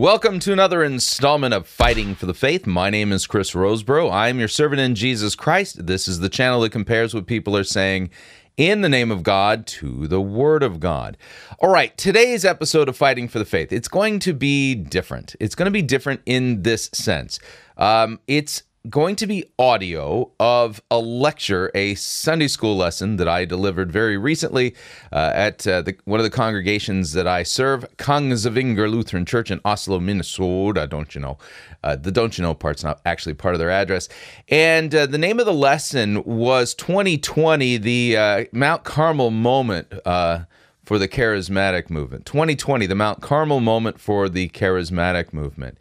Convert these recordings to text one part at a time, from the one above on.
Welcome to another installment of Fighting for the Faith. My name is Chris Rosebrough. I'm your servant in Jesus Christ. This is the channel that compares what people are saying in the name of God to the Word of God. All right, today's episode of Fighting for the Faith, it's going to be different. It's going to be different in this sense. Um, it's going to be audio of a lecture, a Sunday school lesson that I delivered very recently uh, at uh, the, one of the congregations that I serve, Kongsvinger Lutheran Church in Oslo, Minnesota. Don't you know? Uh, the don't you know part's not actually part of their address. And uh, the name of the lesson was 2020, the uh, Mount Carmel moment uh, for the charismatic movement. 2020, the Mount Carmel moment for the charismatic movement.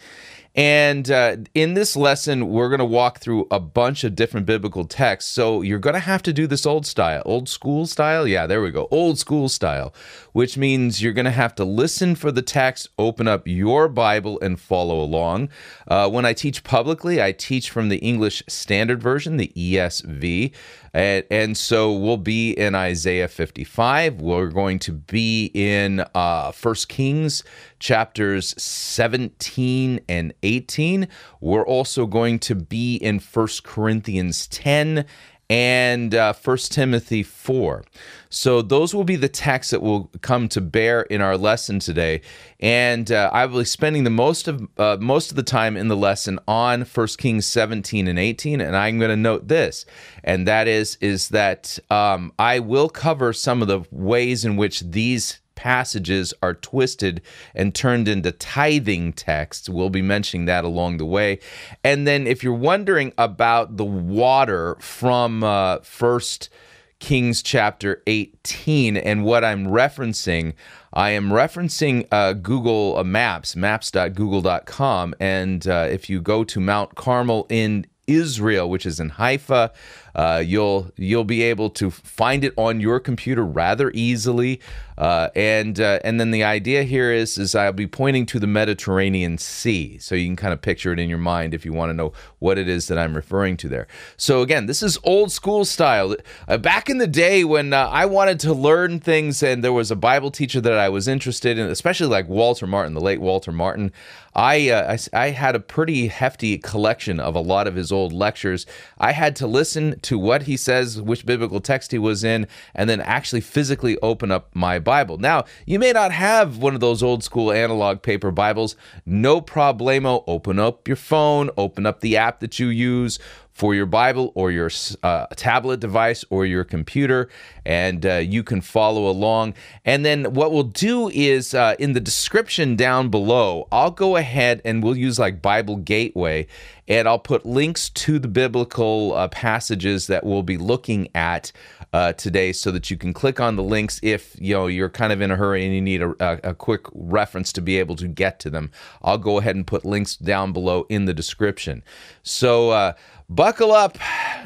And uh, in this lesson, we're going to walk through a bunch of different biblical texts. So you're going to have to do this old style, old school style. Yeah, there we go. Old school style, which means you're going to have to listen for the text, open up your Bible, and follow along. Uh, when I teach publicly, I teach from the English Standard Version, the ESV. And, and, so we'll be in Isaiah 55. We're going to be in uh, 1 Kings chapters 17 and 18. We're also going to be in 1 Corinthians 10 and uh, 1 Timothy 4. So those will be the texts that will come to bear in our lesson today. And uh, I will be spending the most of uh, most of the time in the lesson on 1 Kings 17 and 18. And I'm going to note this, and that is is that um, I will cover some of the ways in which these passages are twisted and turned into tithing texts. We'll be mentioning that along the way. And then, if you're wondering about the water from uh, First Kings chapter 18 and what I'm referencing, I am referencing uh, Google uh, Maps, maps.google.com. And uh, if you go to Mount Carmel in Israel, which is in Haifa, uh, you'll you'll be able to find it on your computer rather easily. Uh, and uh, and then the idea here is is I'll be pointing to the Mediterranean Sea, so you can kind of picture it in your mind if you want to know what it is that I'm referring to there. So again, this is old school style. Uh, back in the day when uh, I wanted to learn things, and there was a Bible teacher that I was interested in, especially like Walter Martin, the late Walter Martin. I, uh, I, I had a pretty hefty collection of a lot of his old lectures. I had to listen to what he says, which biblical text he was in, and then actually physically open up my Bible. Now, you may not have one of those old school analog paper Bibles. No problemo. Open up your phone, open up the app that you use for your Bible or your uh, tablet device or your computer, and uh, you can follow along. And then what we'll do is uh, in the description down below, I'll go ahead and we'll use like Bible Gateway, and I'll put links to the biblical uh, passages that we'll be looking at uh, today, so that you can click on the links if you know you're kind of in a hurry and you need a, a, a quick reference to be able to get to them. I'll go ahead and put links down below in the description. So uh, buckle up,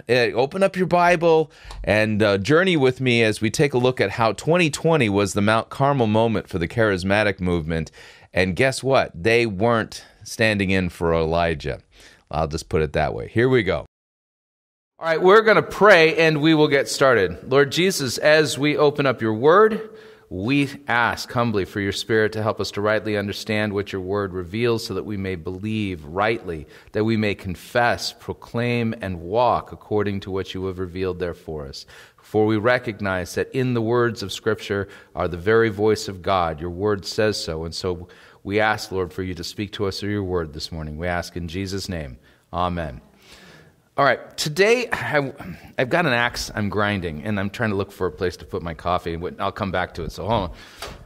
eh, open up your Bible, and uh, journey with me as we take a look at how 2020 was the Mount Carmel moment for the charismatic movement. And guess what? They weren't standing in for Elijah. I'll just put it that way. Here we go. All right, we're going to pray and we will get started. Lord Jesus, as we open up your word, we ask humbly for your Spirit to help us to rightly understand what your word reveals so that we may believe rightly, that we may confess, proclaim, and walk according to what you have revealed there for us. For we recognize that in the words of Scripture are the very voice of God. Your word says so. And so we ask, Lord, for you to speak to us through your word this morning. We ask in Jesus' name. Amen. All right, today I've got an axe I'm grinding, and I'm trying to look for a place to put my coffee. I'll come back to it. So hold on.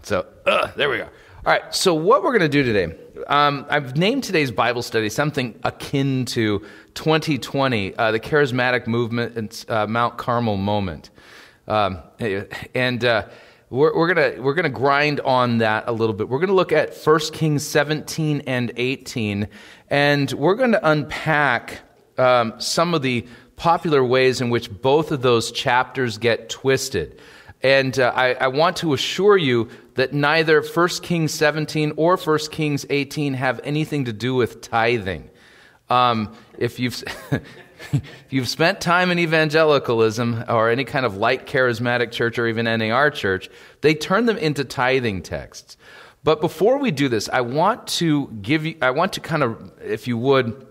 So uh, there we go. All right, so what we're going to do today, um, I've named today's Bible study something akin to 2020, uh, the charismatic movement and uh, Mount Carmel moment. Um, and uh, we're, we're, gonna we're gonna grind on that a little bit. We're gonna look at 1 Kings 17 and 18, and we're going to unpack um, some of the popular ways in which both of those chapters get twisted. And uh, I, I, want to assure you that neither 1 Kings 17 or 1 Kings 18 have anything to do with tithing. Um, if you've. if you've spent time in evangelicalism or any kind of light charismatic church or even NAR church, they turn them into tithing texts. But before we do this, I want to give you, I want to kind of, if you would,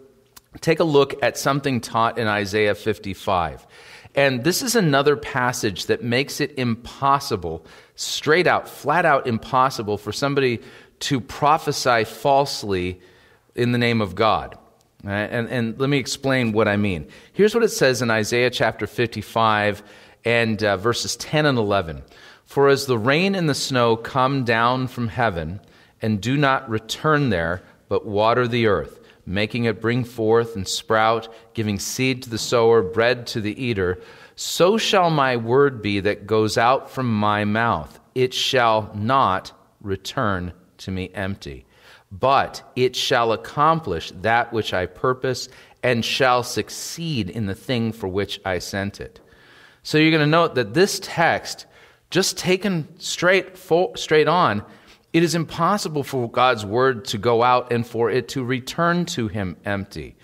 take a look at something taught in Isaiah 55. And this is another passage that makes it impossible, straight out, flat out impossible for somebody to prophesy falsely in the name of God. And, and let me explain what I mean. Here's what it says in Isaiah chapter 55 and uh, verses 10 and 11. For as the rain and the snow come down from heaven and do not return there, but water the earth, making it bring forth and sprout, giving seed to the sower, bread to the eater, so shall my word be that goes out from my mouth. It shall not return to me empty, but it shall accomplish that which I purpose and shall succeed in the thing for which I sent it. So you're going to note that this text just taken straight, straight on, it is impossible for God's word to go out and for it to return to him empty.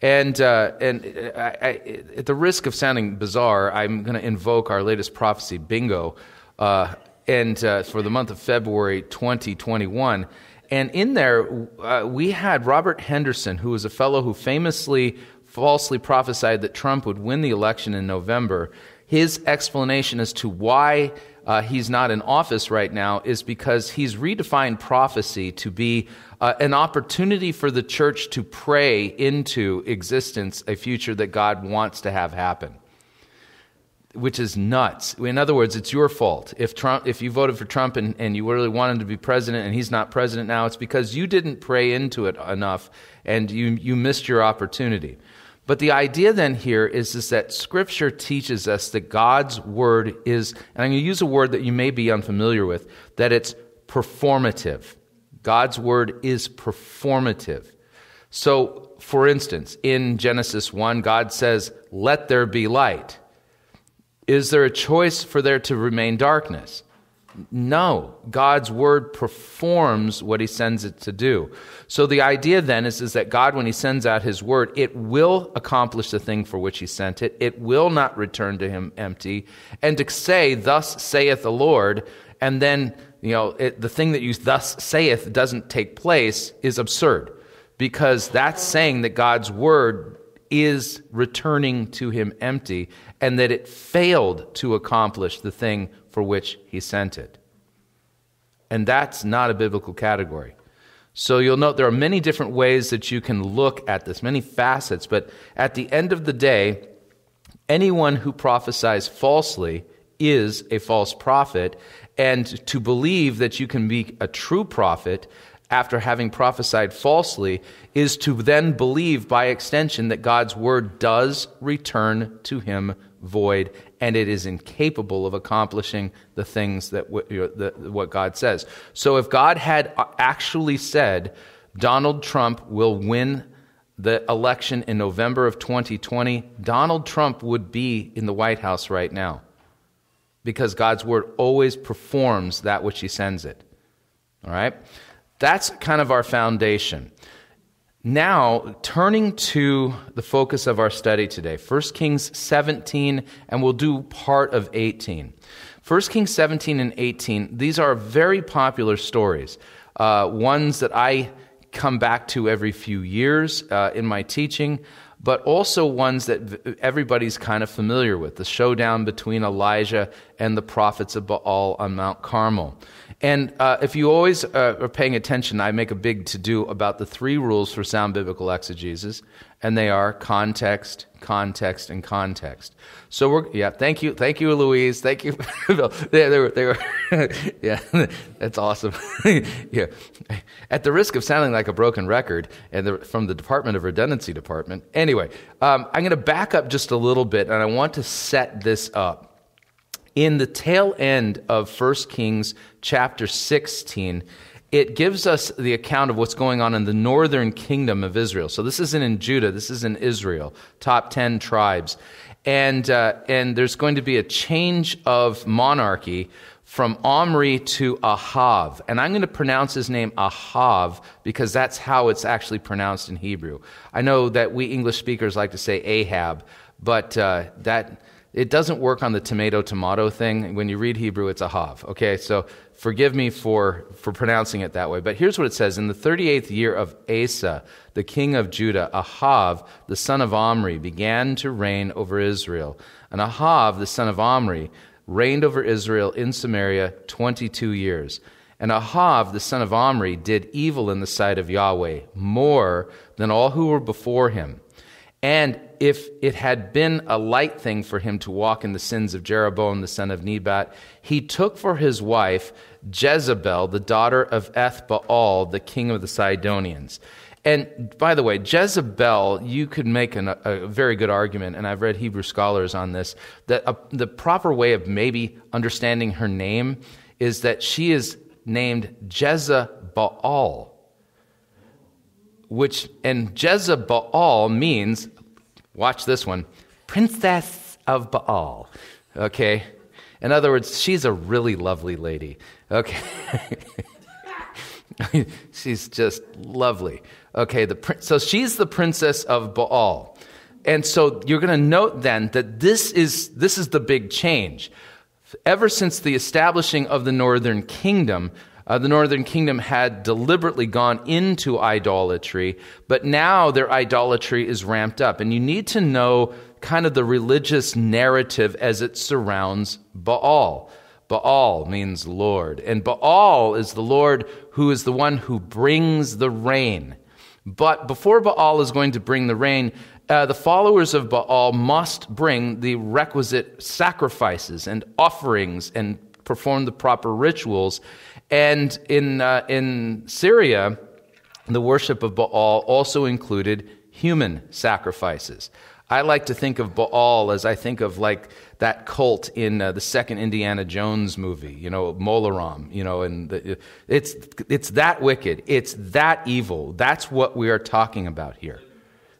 And, uh, and I, I, at the risk of sounding bizarre, I'm going to invoke our latest prophecy, bingo, uh, and uh, for the month of February 2021. And in there, uh, we had Robert Henderson, who was a fellow who famously falsely prophesied that Trump would win the election in November his explanation as to why uh, he's not in office right now is because he's redefined prophecy to be uh, an opportunity for the church to pray into existence a future that God wants to have happen. Which is nuts. In other words, it's your fault. If Trump, if you voted for Trump and, and you really wanted to be president and he's not president now, it's because you didn't pray into it enough and you, you missed your opportunity. But the idea then here is, is that Scripture teaches us that God's Word is, and I'm going to use a word that you may be unfamiliar with, that it's performative. God's Word is performative. So, for instance, in Genesis 1, God says, Let there be light. Is there a choice for there to remain darkness? No, God's word performs what he sends it to do. So the idea then is, is that God, when he sends out his word, it will accomplish the thing for which he sent it. It will not return to him empty. And to say, Thus saith the Lord, and then, you know, it, the thing that you thus saith doesn't take place is absurd because that's saying that God's word is returning to him empty and that it failed to accomplish the thing for which he sent it. And that's not a biblical category. So you'll note there are many different ways that you can look at this, many facets, but at the end of the day, anyone who prophesies falsely is a false prophet. And to believe that you can be a true prophet after having prophesied falsely is to then believe by extension that God's word does return to him void and it is incapable of accomplishing the things that what God says. So if God had uh, actually said Donald Trump will win the election in November of 2020, Donald Trump would be in the White House right now because God's word always performs that which he sends it. All right? That's kind of our foundation. Now, turning to the focus of our study today, 1 Kings 17, and we'll do part of 18. 1 Kings 17 and 18, these are very popular stories, uh, ones that I come back to every few years uh, in my teaching, but also ones that everybody's kind of familiar with the showdown between Elijah and the prophets of Baal on Mount Carmel. And uh, if you always uh, are paying attention, I make a big to do about the three rules for sound biblical exegesis, and they are context, context, and context. So we're yeah. Thank you, thank you, Louise. Thank you. they, they were they were yeah. That's awesome. yeah. At the risk of sounding like a broken record, and the, from the Department of Redundancy Department. Anyway, um, I'm going to back up just a little bit, and I want to set this up in the tail end of 1 Kings chapter 16, it gives us the account of what's going on in the northern kingdom of Israel. So this isn't in Judah, this is in Israel, top 10 tribes. And, uh, and there's going to be a change of monarchy from Omri to Ahav. And I'm going to pronounce his name Ahav because that's how it's actually pronounced in Hebrew. I know that we English speakers like to say Ahab, but uh, that It doesn't work on the tomato tomato thing. When you read Hebrew, it's Ahav. Okay, so forgive me for, for pronouncing it that way. But here's what it says In the 38th year of Asa, the king of Judah, Ahav, the son of Omri, began to reign over Israel. And Ahav, the son of Omri, reigned over Israel in Samaria 22 years. And Ahav, the son of Omri, did evil in the sight of Yahweh more than all who were before him. And if it had been a light thing for him to walk in the sins of Jeroboam the son of Nebat, he took for his wife Jezebel, the daughter of Ethbaal, the king of the Sidonians. And by the way, Jezebel, you could make an, a very good argument, and I've read Hebrew scholars on this, that a, the proper way of maybe understanding her name is that she is named Jezebel, which, and Jezebel means, watch this one, princess of Baal. Okay? In other words, she's a really lovely lady. Okay? she's just lovely. Okay, the, so she's the princess of Baal. And so you're going to note then that this is, this is the big change ever since the establishing of the northern kingdom, uh, the northern kingdom had deliberately gone into idolatry, but now their idolatry is ramped up. And you need to know kind of the religious narrative as it surrounds Baal. Baal means Lord, and Baal is the Lord who is the one who brings the rain. But before Baal is going to bring the rain, uh, the followers of Baal must bring the requisite sacrifices and offerings and perform the proper rituals. And in, uh, in Syria, the worship of Baal also included human sacrifices. I like to think of Baal as I think of like that cult in uh, the second Indiana Jones movie, you know, Mola Ram, you know, and the, it's, it's that wicked. It's that evil. That's what we are talking about here.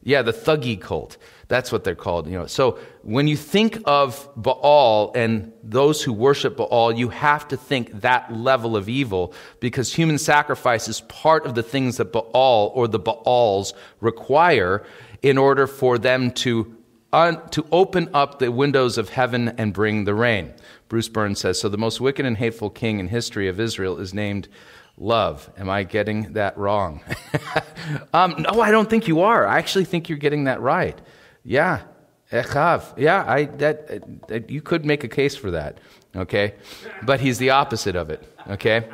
Yeah, the Thuggee cult. That's what they're called. You know, so when you think of Baal and those who worship Baal, you have to think that level of evil because human sacrifice is part of the things that Baal or the Baals require in order for them to un, to open up the windows of heaven and bring the rain. Bruce Burns says so. The most wicked and hateful king in history of Israel is named love. Am I getting that wrong? um, no, I don't think you are. I actually think you're getting that right. Yeah, Echav. Yeah, I, that, that, you could make a case for that, okay? But he's the opposite of it, okay?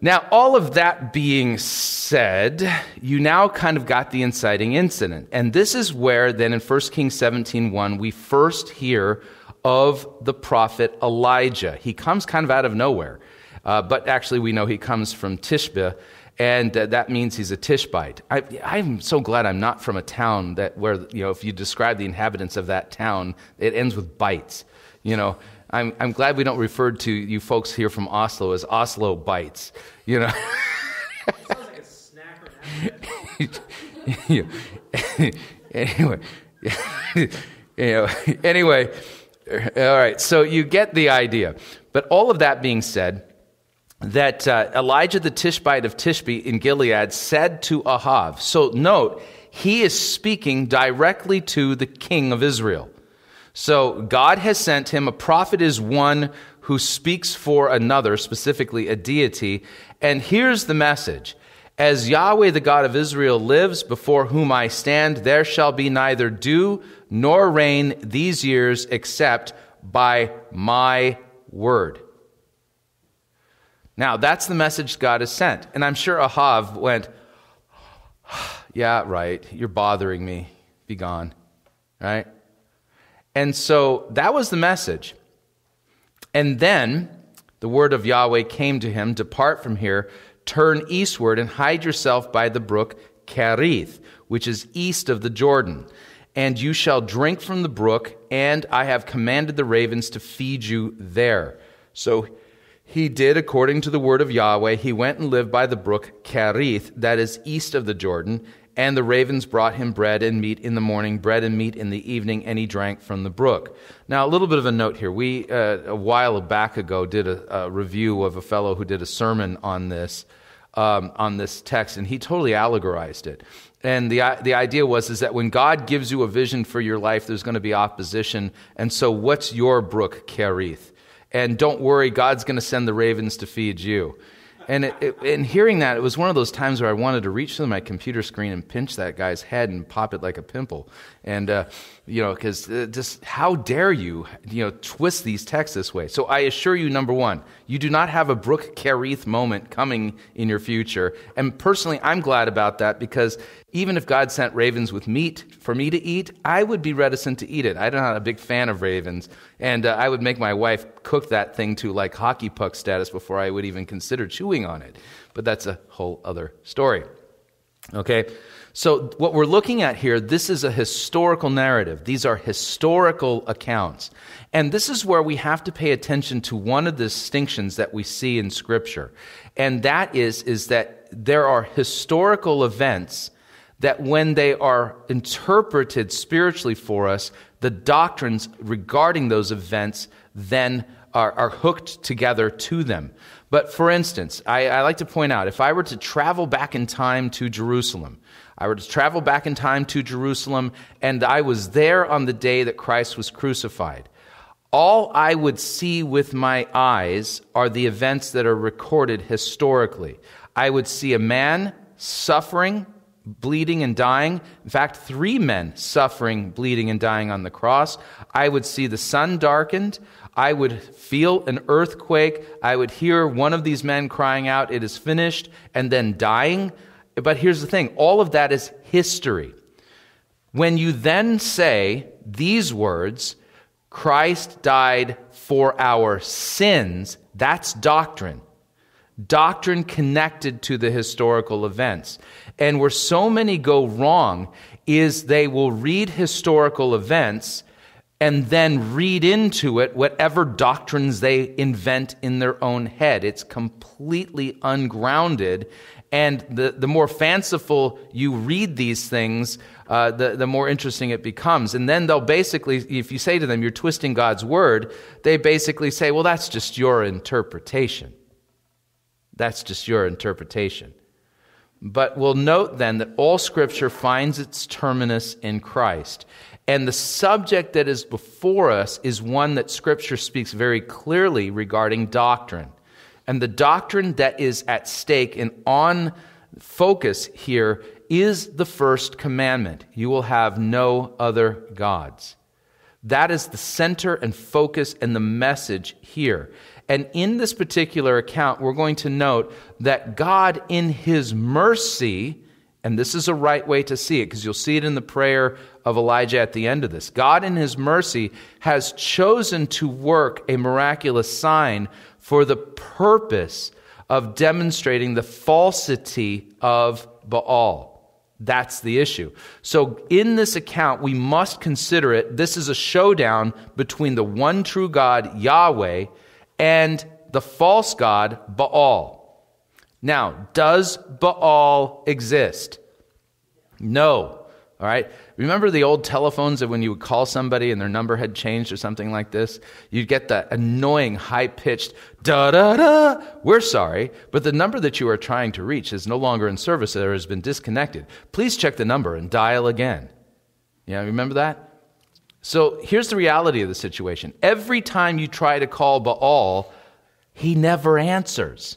Now, all of that being said, you now kind of got the inciting incident. And this is where then in 1 Kings 17:1 we first hear of the prophet Elijah. He comes kind of out of nowhere. Uh, but actually, we know he comes from Tishbe, and uh, that means he's a Tishbite. I, am so glad I'm not from a town that where you know if you describe the inhabitants of that town, it ends with bites. You know, I'm I'm glad we don't refer to you folks here from Oslo as Oslo bites. You know. anyway, you know, anyway, all right. So you get the idea. But all of that being said that uh, Elijah the Tishbite of Tishbe in Gilead said to Ahav. So note, he is speaking directly to the king of Israel. So God has sent him. A prophet is one who speaks for another, specifically a deity. And here's the message As Yahweh, the God of Israel, lives, before whom I stand, there shall be neither dew nor rain these years except by my word. Now, that's the message God has sent. And I'm sure Ahav went, Yeah, right. You're bothering me. Be gone. Right? And so that was the message. And then the word of Yahweh came to him Depart from here, turn eastward, and hide yourself by the brook Cherith, which is east of the Jordan. And you shall drink from the brook, and I have commanded the ravens to feed you there. So he did according to the word of Yahweh. He went and lived by the brook Cherith, that is east of the Jordan. And the ravens brought him bread and meat in the morning, bread and meat in the evening, and he drank from the brook. Now, a little bit of a note here. We, uh, a while back ago, did a, a, review of a fellow who did a sermon on this. um, on this text, and he totally allegorized it. And the, the idea was is that when God gives you a vision for your life, there's going to be opposition. And so, what's your brook, Cherith? And don't worry, God's going to send the ravens to feed you. And it, it, in hearing that, it was one of those times where I wanted to reach to my computer screen and pinch that guy's head and pop it like a pimple. And, uh, you know, because uh, just how dare you, you know, twist these texts this way. So I assure you, number one, you do not have a Brook Cherith moment coming in your future. And personally, I'm glad about that because even if God sent ravens with meat for me to eat, I would be reticent to eat it. I'm not a big fan of ravens. And uh, I would make my wife cook that thing to like hockey puck status before I would even consider chewing on it. But that's a whole other story. Okay? So, what we're looking at here, this is a historical narrative. These are historical accounts. And this is where we have to pay attention to one of the distinctions that we see in Scripture. And that is, is that there are historical events that when they are interpreted spiritually for us, the doctrines regarding those events then are, are hooked together to them. But for instance, I, I like to point out if I were to travel back in time to Jerusalem, I were to travel back in time to Jerusalem, and I was there on the day that Christ was crucified. All I would see with my eyes are the events that are recorded historically. I would see a man suffering, bleeding, and dying. In fact, three men suffering, bleeding, and dying on the cross. I would see the sun darkened. I would feel an earthquake. I would hear one of these men crying out, It is finished, and then dying. But here's the thing all of that is history. When you then say these words, Christ died for our sins, that's doctrine. Doctrine connected to the historical events. And where so many go wrong is they will read historical events and then read into it whatever doctrines they invent in their own head. It's completely ungrounded and the, the more fanciful you read these things, uh, the, the more interesting it becomes. And then they'll basically, if you say to them, you're twisting God's word, they basically say, well, that's just your interpretation. That's just your interpretation. But we'll note then that all scripture finds its terminus in Christ. And the subject that is before us is one that scripture speaks very clearly regarding doctrine. And the doctrine that is at stake and on focus here is the first commandment you will have no other gods. That is the center and focus and the message here. And in this particular account, we're going to note that God, in His mercy, and this is a right way to see it because you'll see it in the prayer of Elijah at the end of this. God, in His mercy, has chosen to work a miraculous sign for the purpose of demonstrating the falsity of Baal. That's the issue. So, in this account, we must consider it this is a showdown between the one true God, Yahweh, and the false God, Baal. Now, does Baal exist? No. All right? Remember the old telephones that when you would call somebody and their number had changed or something like this? You'd get that annoying, high pitched da da da. We're sorry, but the number that you are trying to reach is no longer in service or has been disconnected. Please check the number and dial again. Yeah, remember that? So here's the reality of the situation. Every time you try to call Baal, he never answers.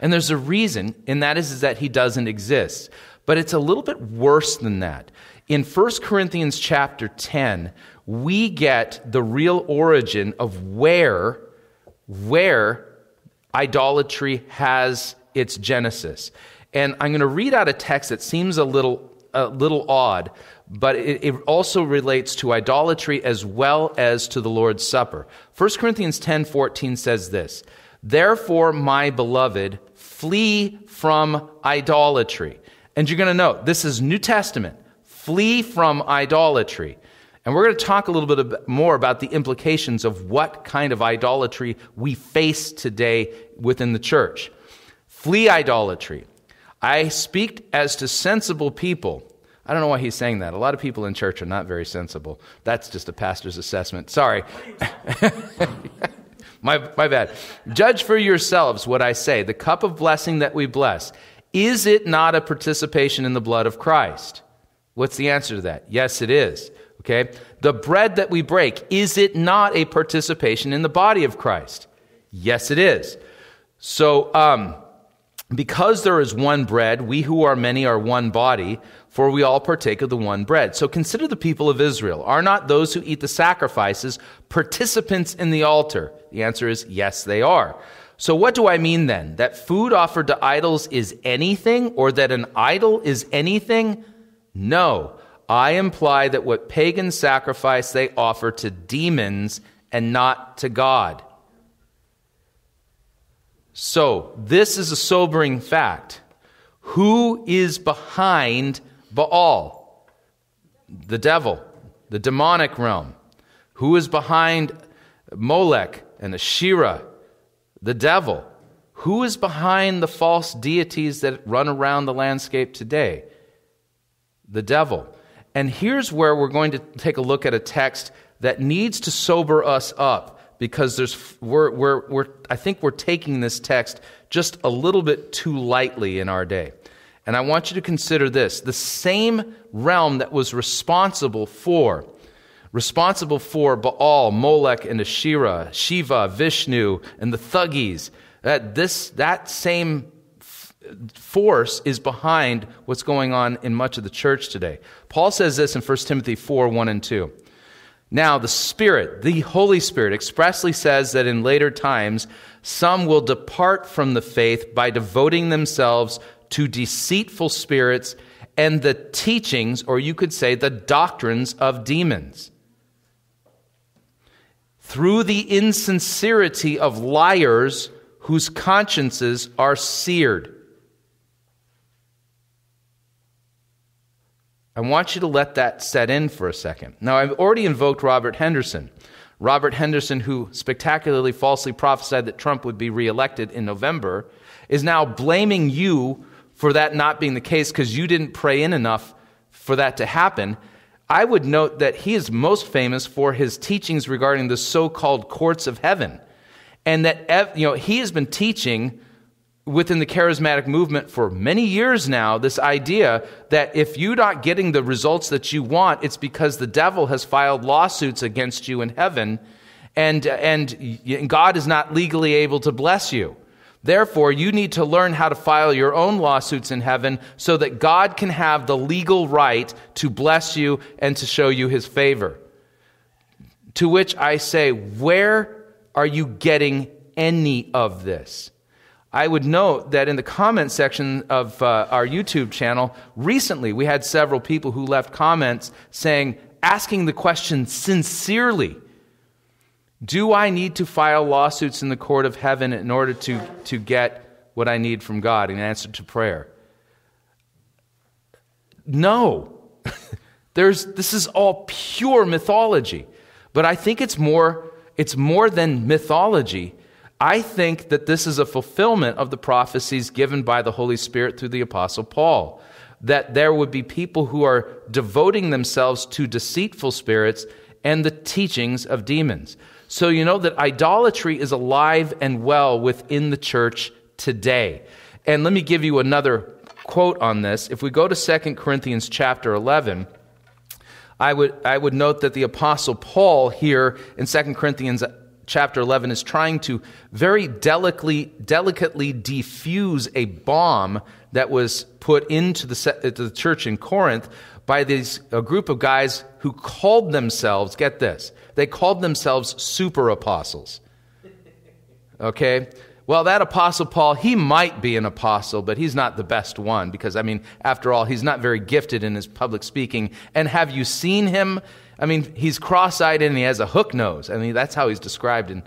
And there's a reason, and that is, is that he doesn't exist. But it's a little bit worse than that. In 1 Corinthians chapter 10, we get the real origin of where, where idolatry has its genesis. And I'm going to read out a text that seems a little, a little odd, but it, it, also relates to idolatry as well as to the Lord's Supper. 1 Corinthians 10 14 says this Therefore, my beloved, flee from idolatry. And you're going to note this is New Testament. Flee from idolatry. And we're going to talk a little bit more about the implications of what kind of idolatry we face today within the church. Flee idolatry. I speak as to sensible people. I don't know why he's saying that. A lot of people in church are not very sensible. That's just a pastor's assessment. Sorry. My, my bad. Judge for yourselves what I say. The cup of blessing that we bless, is it not a participation in the blood of Christ? What's the answer to that? Yes, it is. Okay? The bread that we break, is it not a participation in the body of Christ? Yes, it is. So, um, because there is one bread, we who are many are one body, for we all partake of the one bread. So consider the people of Israel. Are not those who eat the sacrifices participants in the altar? The answer is yes, they are. So what do I mean then? That food offered to idols is anything, or that an idol is anything? No. I imply that what pagans sacrifice they offer to demons and not to God. So, this is a sobering fact. Who is behind Baal? The devil, the demonic realm. Who is behind Molech and Asherah? The devil. Who is behind the false deities that run around the landscape today? The devil. And here's where we're going to take a look at a text that needs to sober us up because there's, we're, we're, we're, I think we're taking this text just a little bit too lightly in our day. And I want you to consider this the same realm that was responsible for responsible for Baal, Molech, and Asherah, Shiva, Vishnu, and the Thuggies. That this that same force is behind what's going on in much of the church today. Paul says this in 1 Timothy 4 1 and 2. Now, the Spirit, the Holy Spirit, expressly says that in later times, some will depart from the faith by devoting themselves to deceitful spirits and the teachings, or you could say the doctrines of demons. Through the insincerity of liars whose consciences are seared. I want you to let that set in for a second. Now, I've already invoked Robert Henderson. Robert Henderson, who spectacularly falsely prophesied that Trump would be reelected in November, is now blaming you for that not being the case because you didn't pray in enough for that to happen. I would note that he is most famous for his teachings regarding the so called courts of heaven. And that you know, he has been teaching within the charismatic movement for many years now this idea that if you're not getting the results that you want, it's because the devil has filed lawsuits against you in heaven and, and God is not legally able to bless you. Therefore, you need to learn how to file your own lawsuits in heaven so that God can have the legal right to bless you and to show you his favor. To which I say, where are you getting any of this? I would note that in the comment section of uh, our YouTube channel, recently we had several people who left comments saying, asking the question sincerely Do I need to file lawsuits in the court of heaven in order to, to get what I need from God in answer to prayer? No. There's, this is all pure mythology. But I think it's more, it's more than mythology I think that this is a fulfillment of the prophecies given by the Holy Spirit through the Apostle Paul. That there would be people who are devoting themselves to deceitful spirits and the teachings of demons. So you know that idolatry is alive and well within the church today. And let me give you another quote on this. If we go to 2 Corinthians chapter 11, I would, I would note that the Apostle Paul here in 2 Corinthians chapter 11 is trying to very delicately, delicately defuse a bomb that was put into the, the church in Corinth by these, a group of guys who called themselves, get this, they called themselves super apostles. Okay? Well, that apostle Paul, he might be an apostle, but he's not the best one because, I mean, after all, he's not very gifted in his public speaking. And have you seen him? I mean, he's cross eyed and he has a hook nose. I mean, that's how he's described in,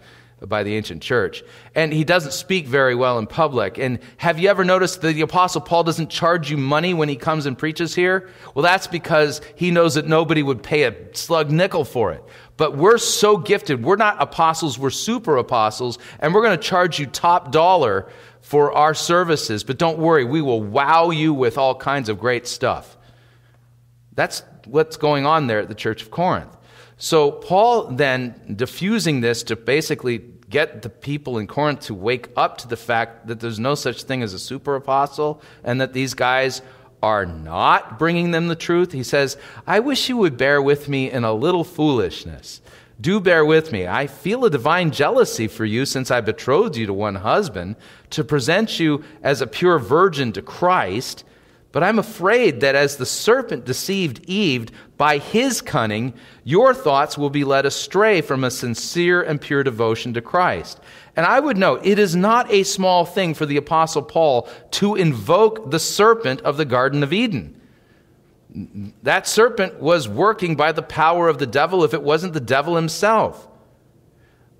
by the ancient church. And he doesn't speak very well in public. And have you ever noticed that the Apostle Paul doesn't charge you money when he comes and preaches here? Well, that's because he knows that nobody would pay a slug nickel for it. But we're so gifted. We're not apostles, we're super apostles, and we're going to charge you top dollar for our services. But don't worry, we will wow you with all kinds of great stuff. That's what's going on there at the church of Corinth. So, Paul then diffusing this to basically get the people in Corinth to wake up to the fact that there's no such thing as a super apostle and that these guys are not bringing them the truth. He says, I wish you would bear with me in a little foolishness. Do bear with me. I feel a divine jealousy for you since I betrothed you to one husband to present you as a pure virgin to Christ. But I'm afraid that as the serpent deceived Eve by his cunning, your thoughts will be led astray from a sincere and pure devotion to Christ. And I would note, it is not a small thing for the Apostle Paul to invoke the serpent of the Garden of Eden. That serpent was working by the power of the devil if it wasn't the devil himself.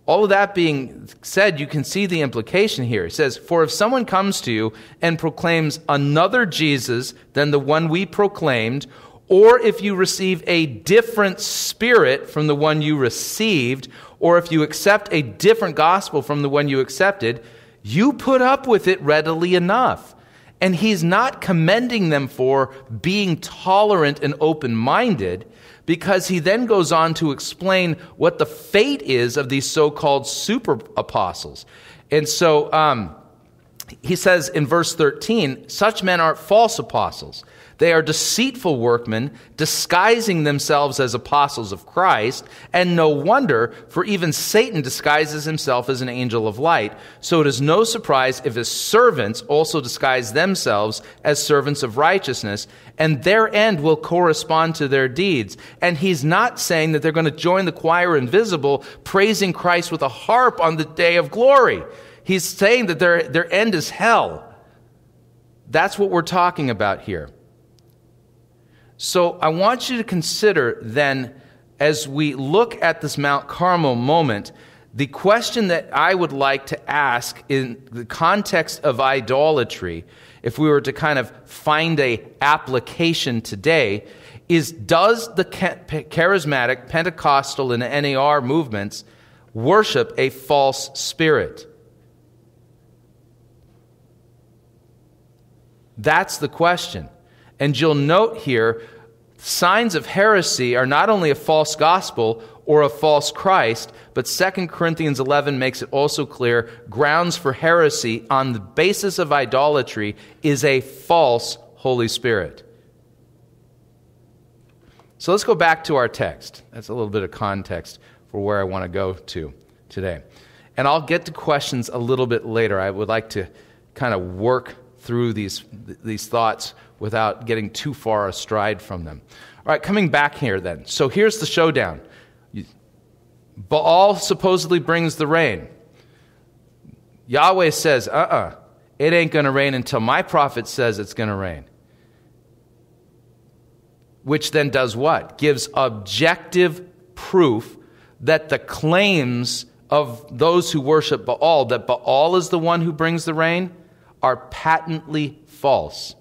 All of that being said, you can see the implication here. It says, For if someone comes to you and proclaims another Jesus than the one we proclaimed, or if you receive a different spirit from the one you received, or if you accept a different gospel from the one you accepted, you put up with it readily enough. And he's not commending them for being tolerant and open minded because he then goes on to explain what the fate is of these so called super apostles. And so um, he says in verse 13, such men are false apostles they are deceitful workmen, disguising themselves as apostles of Christ, and no wonder, for even Satan disguises himself as an angel of light. So it is no surprise if his servants also disguise themselves as servants of righteousness, and their end will correspond to their deeds. And he's not saying that they're going to join the choir invisible, praising Christ with a harp on the day of glory. He's saying that their, their end is hell. That's what we're talking about here. So I want you to consider then, as we look at this Mount Carmel moment, the question that I would like to ask in the context of idolatry, if we were to kind of find a application today, is does the charismatic, Pentecostal, and NAR movements worship a false spirit? That's the question. And you'll note here, signs of heresy are not only a false gospel or a false Christ, but 2 Corinthians 11 makes it also clear grounds for heresy on the basis of idolatry is a false Holy Spirit. So let's go back to our text. That's a little bit of context for where I want to go to today. And I'll get to questions a little bit later. I would like to kind of work through these, these thoughts without getting too far astride from them. All right, coming back here then. So here's the showdown Baal supposedly brings the rain. Yahweh says, uh uh-uh, uh, it ain't going to rain until my prophet says it's going to rain. Which then does what? Gives objective proof that the claims of those who worship Baal, that Baal is the one who brings the rain, are patently false.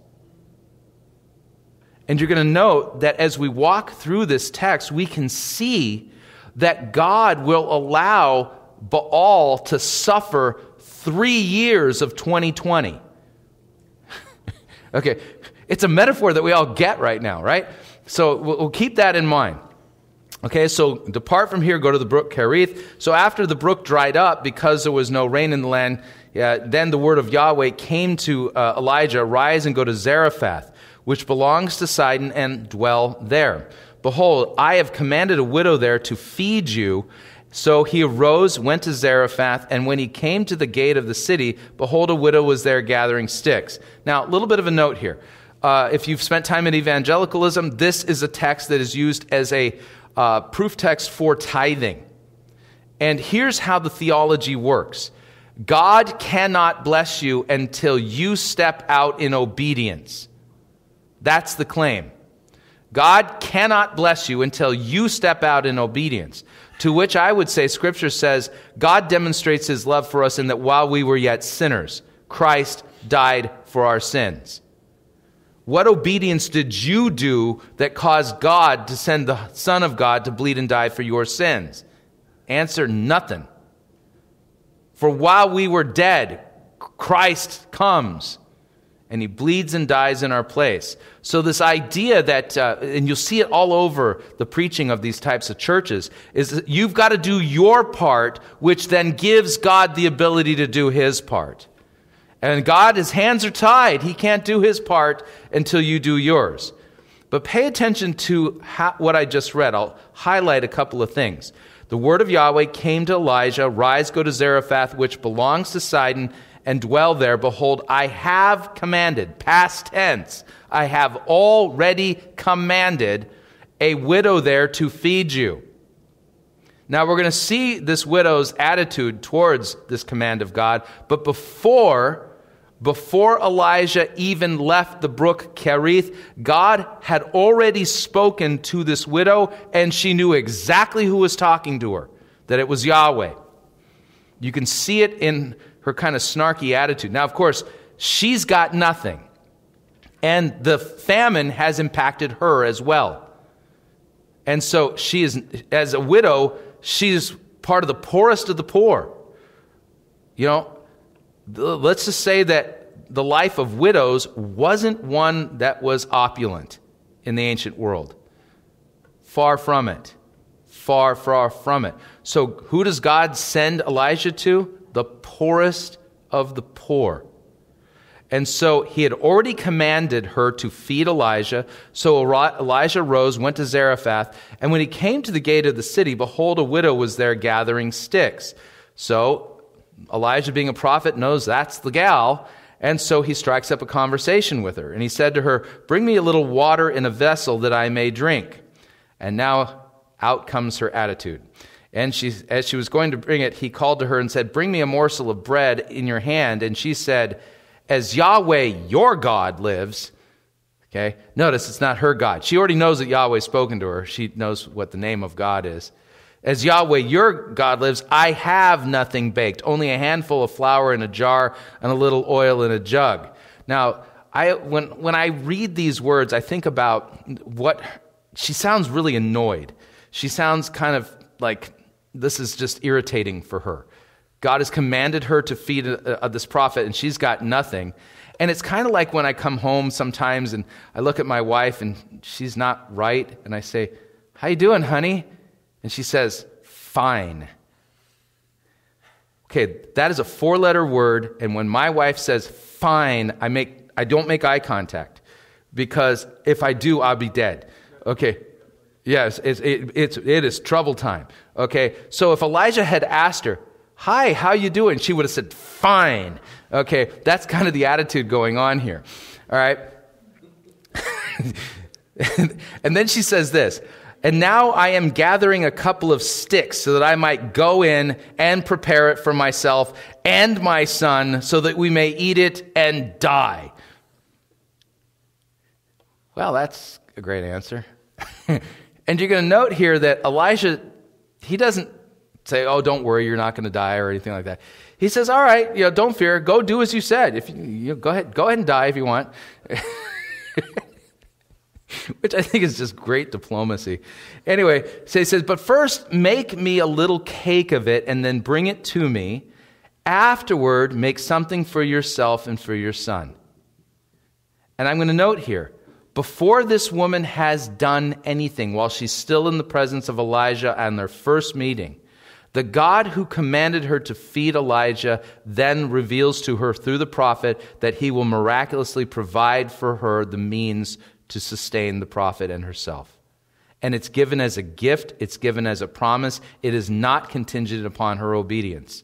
And you're going to note that as we walk through this text, we can see that God will allow Baal to suffer three years of 2020. okay, it's a metaphor that we all get right now, right? So we'll keep that in mind. Okay, so depart from here, go to the brook Cherith. So after the brook dried up because there was no rain in the land, yeah, then the word of Yahweh came to uh, Elijah Rise and go to Zarephath which belongs to Sidon, and dwell there. Behold, I have commanded a widow there to feed you. So he arose, went to Zarephath, and when he came to the gate of the city, behold, a widow was there gathering sticks. Now, a little bit of a note here. Uh, if you've spent time in evangelicalism, this is a text that is used as a uh, proof text for tithing. And here's how the theology works God cannot bless you until you step out in obedience. That's the claim. God cannot bless you until you step out in obedience. To which I would say, Scripture says, God demonstrates his love for us in that while we were yet sinners, Christ died for our sins. What obedience did you do that caused God to send the Son of God to bleed and die for your sins? Answer nothing. For while we were dead, Christ comes and he bleeds and dies in our place. So, this idea that, uh, and you'll see it all over the preaching of these types of churches, is that you've got to do your part, which then gives God the ability to do his part. And God, his hands are tied. He can't do his part until you do yours. But pay attention to what I just read. I'll highlight a couple of things. The word of Yahweh came to Elijah Rise, go to Zarephath, which belongs to Sidon and dwell there. Behold, I have commanded, past tense, I have already commanded a widow there to feed you. Now we're going to see this widow's attitude towards this command of God, but before before Elijah even left the brook Cherith, God had already spoken to this widow, and she knew exactly who was talking to her, that it was Yahweh. You can see it in her kind of snarky attitude. Now, of course, she's got nothing. And the famine has impacted her as well. And so she is, as a widow, she's part of the poorest of the poor. You know, let's just say that the life of widows wasn't one that was opulent in the ancient world. Far from it. Far, far from it. So, who does God send Elijah to? The poorest of the poor. And so he had already commanded her to feed Elijah. So Elijah rose, went to Zarephath, and when he came to the gate of the city, behold, a widow was there gathering sticks. So Elijah, being a prophet, knows that's the gal. And so he strikes up a conversation with her. And he said to her, Bring me a little water in a vessel that I may drink. And now out comes her attitude. And she, as she was going to bring it, he called to her and said, Bring me a morsel of bread in your hand. And she said, As Yahweh, your God, lives. Okay, notice it's not her God. She already knows that Yahweh's spoken to her. She knows what the name of God is. As Yahweh, your God, lives, I have nothing baked, only a handful of flour in a jar and a little oil in a jug. Now, I, when, when I read these words, I think about what she sounds really annoyed. She sounds kind of like this is just irritating for her. God has commanded her to feed uh, a, a, this prophet, and she's got nothing. And it's kind of like when I come home sometimes and I look at my wife and she's not right, and I say, "How you doing, honey?" And she says, "Fine." Okay, that is a four-letter word, and when my wife says "fine," I make I don't make eye contact because if I do, I'll be dead. Okay, Yes, it's, it, it's, it is trouble time. Okay, so if Elijah had asked her, Hi, how you doing? She would have said, Fine. Okay, that's kind of the attitude going on here. All right. and then she says this, and now I am gathering a couple of sticks so that I might go in and prepare it for myself and my son so that we may eat it and die. Well, that's a great answer. And you're going to note here that Elijah, he doesn't say, "Oh, don't worry, you're not going to die" or anything like that. He says, "All right, you know, don't fear. Go do as you said. If you, you go ahead, go ahead and die if you want." Which I think is just great diplomacy. Anyway, so he says, "But first, make me a little cake of it, and then bring it to me. Afterward, make something for yourself and for your son." And I'm going to note here before this woman has done anything, while she's still in the presence of Elijah and their first meeting, the God who commanded her to feed Elijah then reveals to her through the prophet that he will miraculously provide for her the means to sustain the prophet and herself. And it's given as a gift, it's given as a promise. It is not contingent upon her obedience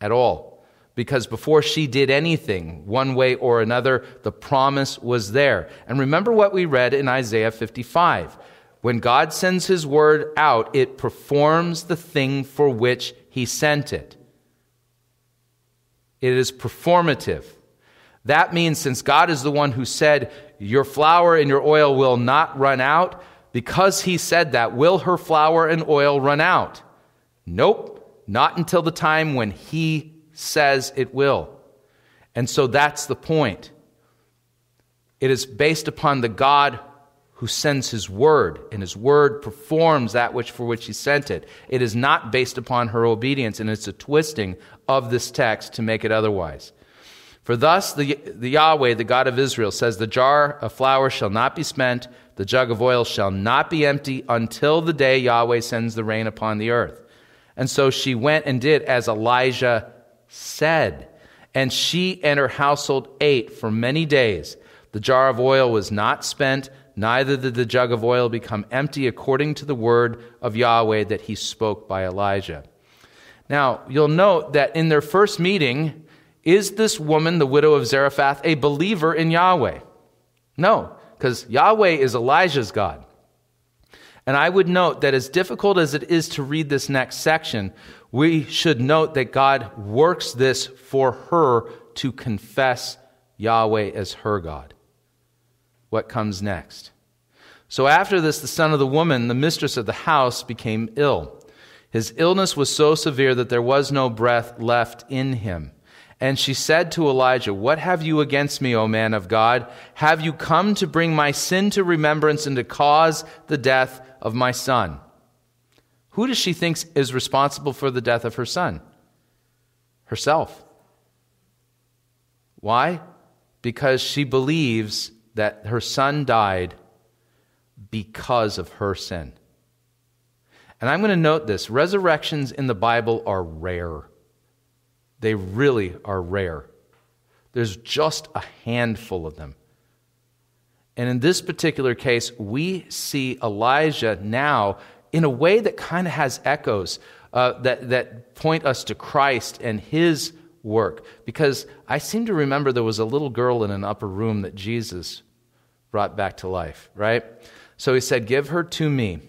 at all because before she did anything, one way or another, the promise was there. And remember what we read in Isaiah 55. When God sends his word out, it performs the thing for which he sent it. It is performative. That means since God is the one who said, Your flour and your oil will not run out, because he said that, will her flour and oil run out? Nope, not until the time when he says it will. And so that's the point. It is based upon the God who sends his word, and his word performs that which for which he sent it. It is not based upon her obedience, and it's a twisting of this text to make it otherwise. For thus the, the Yahweh, the God of Israel, says, The jar of flour shall not be spent, the jug of oil shall not be empty until the day Yahweh sends the rain upon the earth. And so she went and did as Elijah said. And she and her household ate for many days. The jar of oil was not spent, neither did the jug of oil become empty, according to the word of Yahweh that he spoke by Elijah. Now, you'll note that in their first meeting, is this woman, the widow of Zarephath, a believer in Yahweh? No, because Yahweh is Elijah's God. And I would note that as difficult as it is to read this next section, we should note that God works this for her to confess Yahweh as her God. What comes next? So after this, the son of the woman, the mistress of the house, became ill. His illness was so severe that there was no breath left in him. And she said to Elijah, What have you against me, O man of God? Have you come to bring my sin to remembrance and to cause the death of my son? Who does she think is responsible for the death of her son? Herself. Why? Because she believes that her son died because of her sin. And I'm going to note this resurrections in the Bible are rare. They really are rare. There's just a handful of them. And in this particular case, we see Elijah now in a way that kind of has echoes uh, that, that point us to Christ and his work. Because I seem to remember there was a little girl in an upper room that Jesus brought back to life, right? So he said, Give her to me.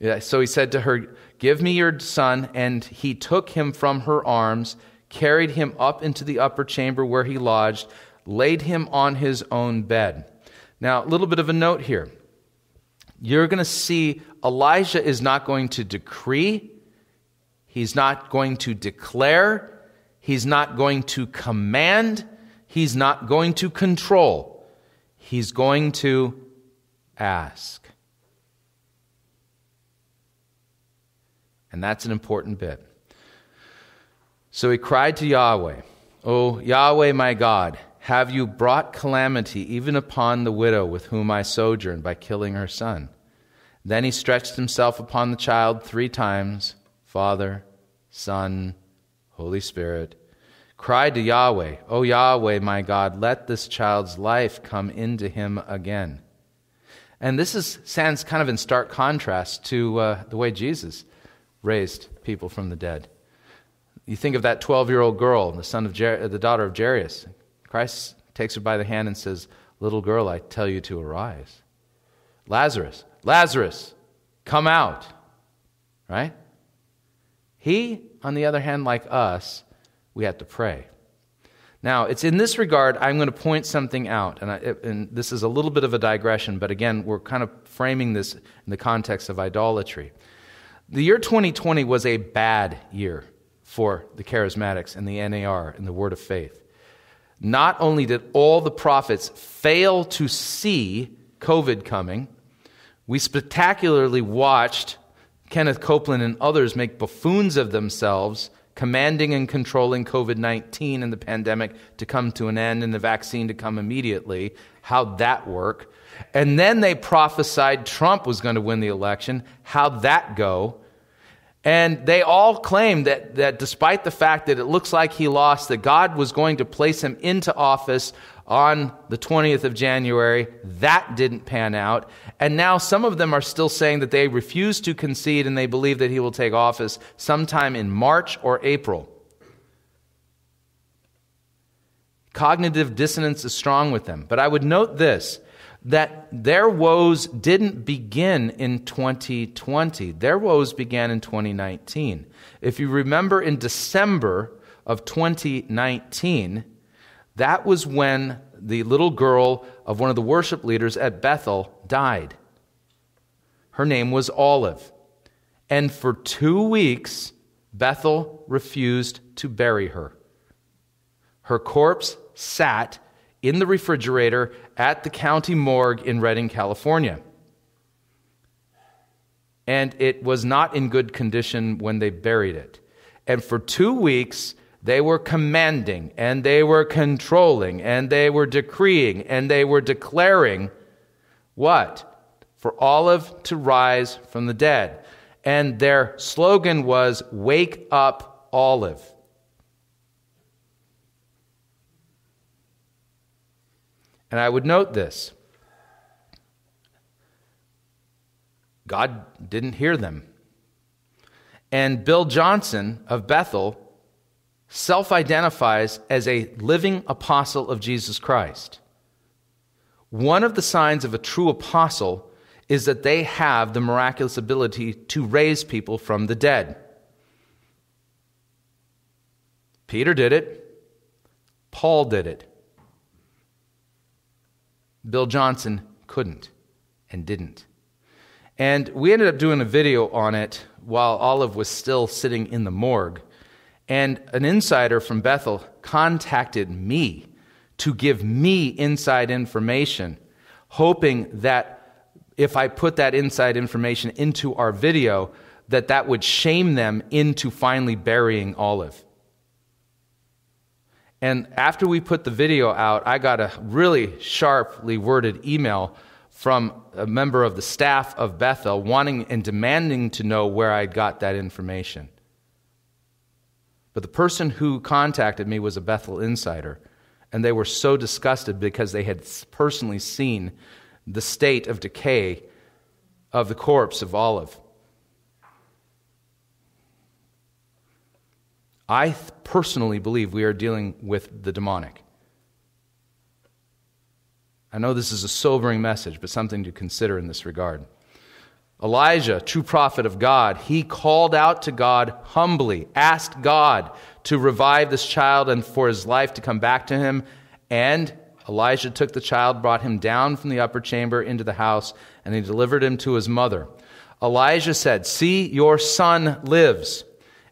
Yeah, so he said to her, Give me your son. And he took him from her arms, carried him up into the upper chamber where he lodged, laid him on his own bed. Now, a little bit of a note here. You're going to see Elijah is not going to decree, he's not going to declare, he's not going to command, he's not going to control. He's going to ask. And that's an important bit. So he cried to Yahweh, O Yahweh my God, have you brought calamity even upon the widow with whom I sojourn by killing her son? Then he stretched himself upon the child three times Father, Son, Holy Spirit, cried to Yahweh, O Yahweh my God, let this child's life come into him again. And this is, stands kind of in stark contrast to uh, the way Jesus raised people from the dead. You think of that 12 year old girl, the, son of Jer- the daughter of Jairus. Christ takes her by the hand and says, Little girl, I tell you to arise. Lazarus, Lazarus, come out. Right? He, on the other hand, like us, we have to pray. Now, it's in this regard I'm going to point something out, and, I, and, this is a little bit of a digression, but again, we're kind of framing this in the context of idolatry. The year 2020 was a bad year for the charismatics and the NAR and the Word of Faith. Not only did all the prophets fail to see COVID coming, we spectacularly watched Kenneth Copeland and others make buffoons of themselves, commanding and controlling COVID 19 and the pandemic to come to an end and the vaccine to come immediately. How'd that work? And then they prophesied Trump was going to win the election. How'd that go? And they all claimed that, that despite the fact that it looks like he lost, that God was going to place him into office on the 20th of January. That didn't pan out. And now some of them are still saying that they refuse to concede and they believe that he will take office sometime in March or April. Cognitive dissonance is strong with them. But I would note this that their woes didn't begin in 2020. Their woes began in 2019. If you remember in December of 2019, that was when the little girl of one of the worship leaders at Bethel died. Her name was Olive. And for two weeks, Bethel refused to bury her. Her corpse sat in the refrigerator at the county morgue in Redding, California. And it was not in good condition when they buried it. And for two weeks, They were commanding and they were controlling and they were decreeing and they were declaring what? For Olive to rise from the dead. And their slogan was, Wake up, Olive. And I would note this God didn't hear them. And Bill Johnson of Bethel self identifies as a living apostle of Jesus Christ. One of the signs of a true apostle is that they have the miraculous ability to raise people from the dead. Peter did it, Paul did it. Bill Johnson couldn't and didn't. And we ended up doing a video on it while Olive was still sitting in the morgue. And an insider from Bethel contacted me to give me inside information, hoping that if I put that inside information into our video, that that would shame them into finally burying Olive. And after we put the video out, I got a really sharply worded email from a member of the staff of Bethel wanting and demanding to know where I got that information. But the person who contacted me was a Bethel insider, and they were so disgusted because they had personally seen the state of decay of the corpse of Olive. I personally believe we are dealing with the demonic. I know this is a sobering message, but something to consider in this regard. Elijah, true prophet of God, he called out to God humbly, asked God to revive this child and for his life to come back to him. And Elijah took the child, brought him down from the upper chamber into the house, and he delivered him to his mother. Elijah said, See, your son lives.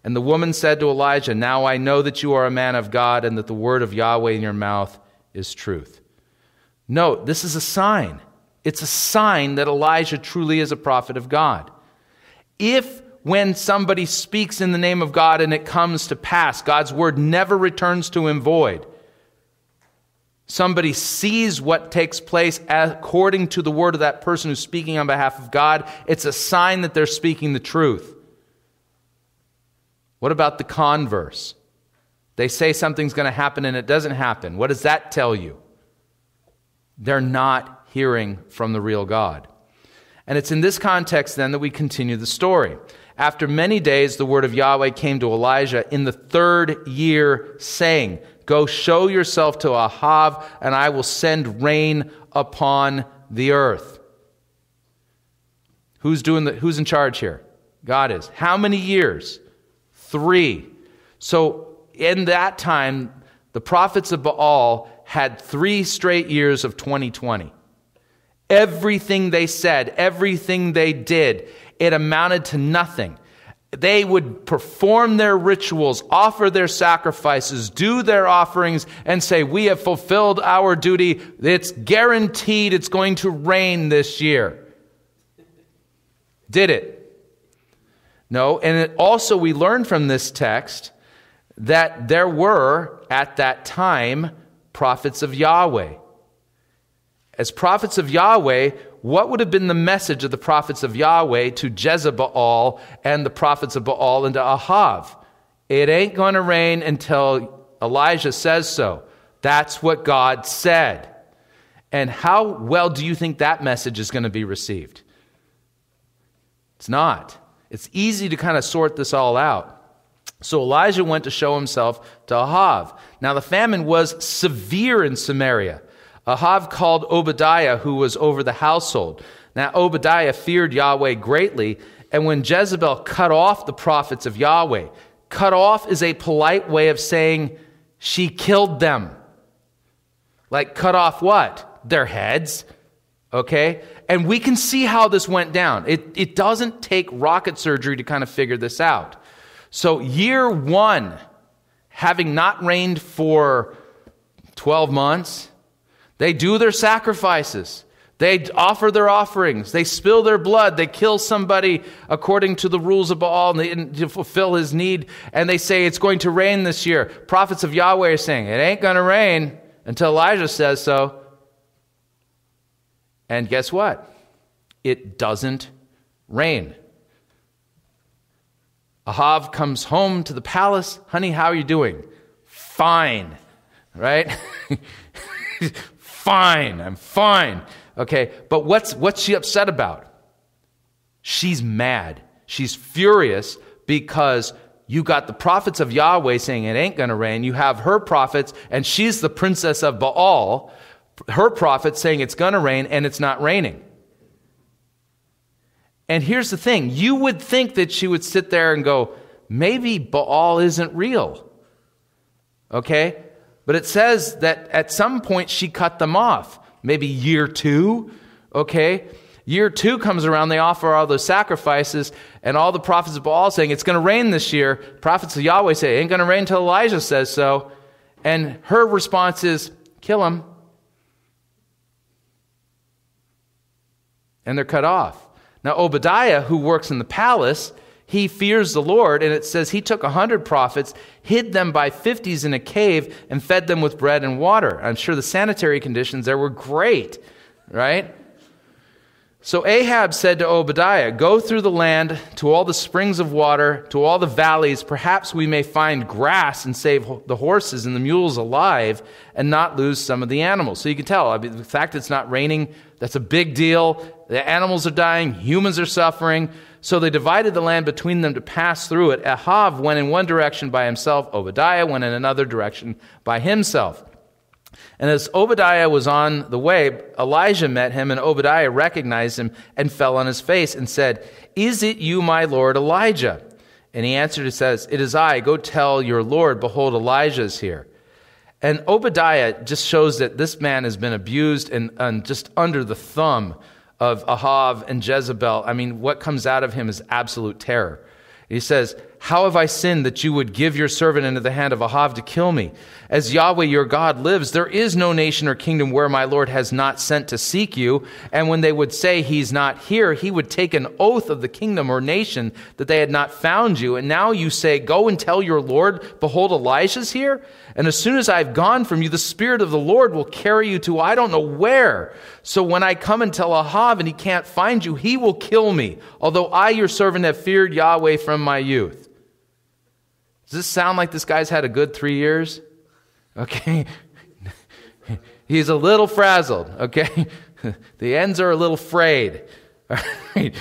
And the woman said to Elijah, Now I know that you are a man of God and that the word of Yahweh in your mouth is truth. Note, this is a sign. It's a sign that Elijah truly is a prophet of God. If when somebody speaks in the name of God and it comes to pass, God's word never returns to him void. Somebody sees what takes place according to the word of that person who's speaking on behalf of God. It's a sign that they're speaking the truth. What about the converse? They say something's going to happen and it doesn't happen. What does that tell you? They're not hearing from the real God. And it's in this context then that we continue the story. After many days, the word of Yahweh came to Elijah in the third year, saying, Go show yourself to Ahav, and I will send rain upon the earth. Who's, doing the, who's in charge here? God is. How many years? Three. So in that time, the prophets of Baal had three straight years of 2020. Everything they said, everything they did, it amounted to nothing. They would perform their rituals, offer their sacrifices, do their offerings, and say, We have fulfilled our duty. It's guaranteed it's going to rain this year. Did it? No, and it also we learn from this text that there were at that time prophets of Yahweh. As prophets of Yahweh, what would have been the message of the prophets of Yahweh to Jezebel and the prophets of Baal and to Ahav? It ain't going to rain until Elijah says so. That's what God said. And how well do you think that message is going to be received? It's not. It's easy to kind of sort this all out. So Elijah went to show himself to Ahav. Now the famine was severe in Samaria. Ahav called Obadiah, who was over the household. Now Obadiah feared Yahweh greatly, and when Jezebel cut off the prophets of Yahweh, cut off is a polite way of saying she killed them. Like, cut off what? Their heads. Okay? And we can see how this went down. It, it doesn't take rocket surgery to kind of figure this out. So, year one, having not rained for 12 months, they do their sacrifices. They offer their offerings. They spill their blood. They kill somebody according to the rules of Baal and they, to fulfill his need. And they say it's going to rain this year. Prophets of Yahweh are saying it ain't going to rain until Elijah says so. And guess what? It doesn't rain. Ahav comes home to the palace. Honey, how are you doing? Fine. Right? fine. I'm fine. Okay, but what's, what's she upset about? She's mad. She's furious because you got the prophets of Yahweh saying it ain't going to rain. You have her prophets, and she's the princess of Baal, her prophet saying it's going to rain, and it's not raining. And here's the thing you would think that she would sit there and go, maybe Baal isn't real. Okay? But it says that at some point she cut them off maybe year two, okay? Year two comes around, they offer all those sacrifices, and all the prophets of Baal saying, It's going to rain this year. Prophets of Yahweh say, It ain't going to rain until Elijah says so. And her response is, Kill him. And they're cut off. Now, Obadiah, who works in the palace, he fears the Lord, and it says he took a hundred prophets, hid them by fifties in a cave, and fed them with bread and water. I'm sure the sanitary conditions there were great, right? So Ahab said to Obadiah, Go through the land to all the springs of water, to all the valleys. Perhaps we may find grass and save the horses and the mules alive and not lose some of the animals. So you can tell, I mean, the fact it's not raining, that's a big deal. The animals are dying, humans are suffering. So they divided the land between them to pass through it. Ahav went in one direction by himself, Obadiah went in another direction by himself. And as Obadiah was on the way, Elijah met him, and Obadiah recognized him and fell on his face and said, Is it you, my Lord Elijah? And he answered and says, It is I. Go tell your Lord, behold, Elijah is here. And Obadiah just shows that this man has been abused and, and just under the thumb of Ahav and Jezebel, I mean, what comes out of him is absolute terror. He says, How have I sinned that you would give your servant into the hand of Ahav to kill me? As Yahweh your God lives, there is no nation or kingdom where my Lord has not sent to seek you. And when they would say he's not here, he would take an oath of the kingdom or nation that they had not found you. And now you say, Go and tell your Lord, behold, Elijah's here. And as soon as I've gone from you, the Spirit of the Lord will carry you to I don't know where. So when I come and tell Ahav and he can't find you, he will kill me, although I, your servant, have feared Yahweh from my youth. Does this sound like this guy's had a good three years? Okay? He's a little frazzled, okay? the ends are a little frayed. All right?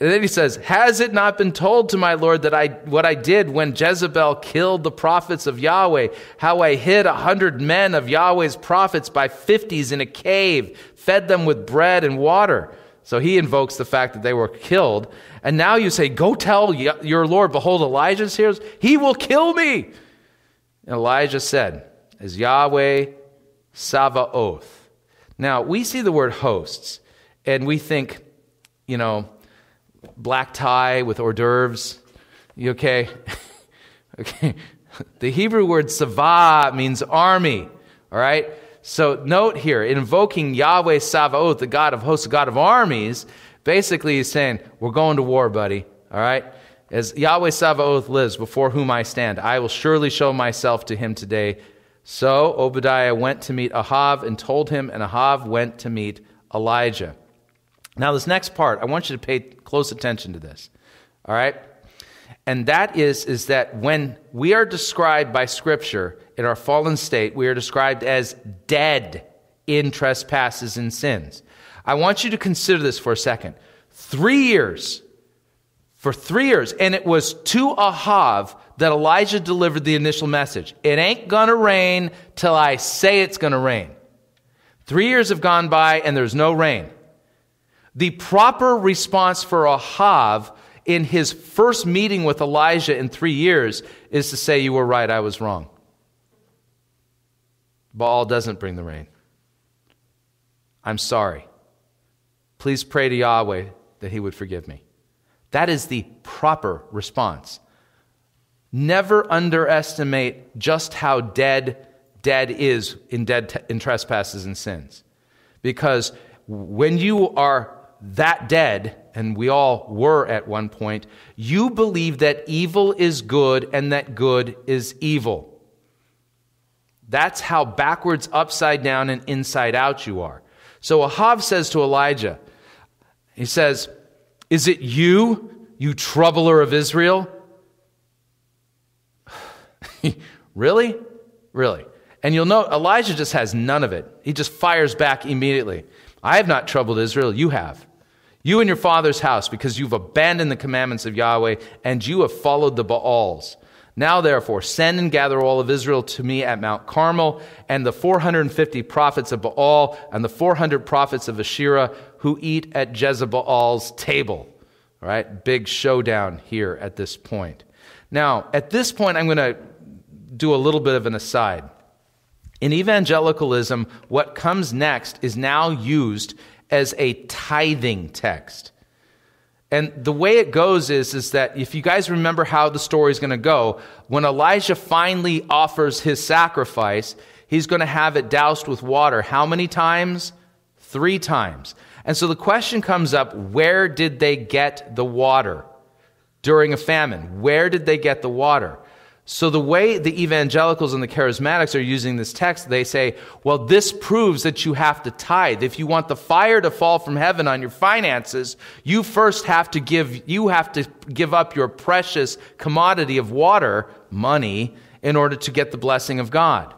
And then he says, Has it not been told to my Lord that I what I did when Jezebel killed the prophets of Yahweh, how I hid a hundred men of Yahweh's prophets by fifties in a cave, fed them with bread and water? So he invokes the fact that they were killed. And now you say, Go tell your Lord, behold, Elijah's here. He will kill me. And Elijah said, As Yahweh Savaoth. Now, we see the word hosts, and we think, you know, black tie with hors d'oeuvres. You okay? okay. The Hebrew word savah means army. All right? So note here, invoking Yahweh Savaoth, the God of hosts, the God of armies, basically he's saying, We're going to war, buddy. All right? As Yahweh Savaoth lives, before whom I stand, I will surely show myself to him today. So Obadiah went to meet Ahav and told him, and Ahav went to meet Elijah. Now, this next part, I want you to pay close attention to this. All right? And that is, is that when we are described by Scripture in our fallen state, we are described as dead in trespasses and sins. I want you to consider this for a second. Three years, for three years, and it was to Ahav that Elijah delivered the initial message. It ain't gonna rain till I say it's gonna rain. Three years have gone by and there's no rain. The proper response for Ahav in his first meeting with Elijah in three years is to say, You were right, I was wrong. Baal doesn't bring the rain. I'm sorry. Please pray to Yahweh that he would forgive me. That is the proper response. Never underestimate just how dead dead is in dead in trespasses and sins. Because when you are that dead, and we all were at one point, you believe that evil is good and that good is evil. That's how backwards, upside down, and inside out you are. So Ahab says to Elijah, he says, Is it you, you troubler of Israel? really? Really? And you'll note Elijah just has none of it. He just fires back immediately. I have not troubled Israel, you have. You and your father's house, because you've abandoned the commandments of Yahweh and you have followed the Baals. Now, therefore, send and gather all of Israel to me at Mount Carmel, and the 450 prophets of Baal and the 400 prophets of Asherah who eat at Jezebel's table. All right, big showdown here at this point. Now, at this point, I'm going to do a little bit of an aside. In evangelicalism, what comes next is now used as a tithing text. And the way it goes is, is that if you guys remember how the story is going to go, when Elijah finally offers his sacrifice, he's going to have it doused with water. How many times? Three times. And so the question comes up where did they get the water during a famine? Where did they get the water? So, the way the evangelicals and the charismatics are using this text, they say, well, this proves that you have to tithe. If you want the fire to fall from heaven on your finances, you first have to give, you have to give up your precious commodity of water, money, in order to get the blessing of God.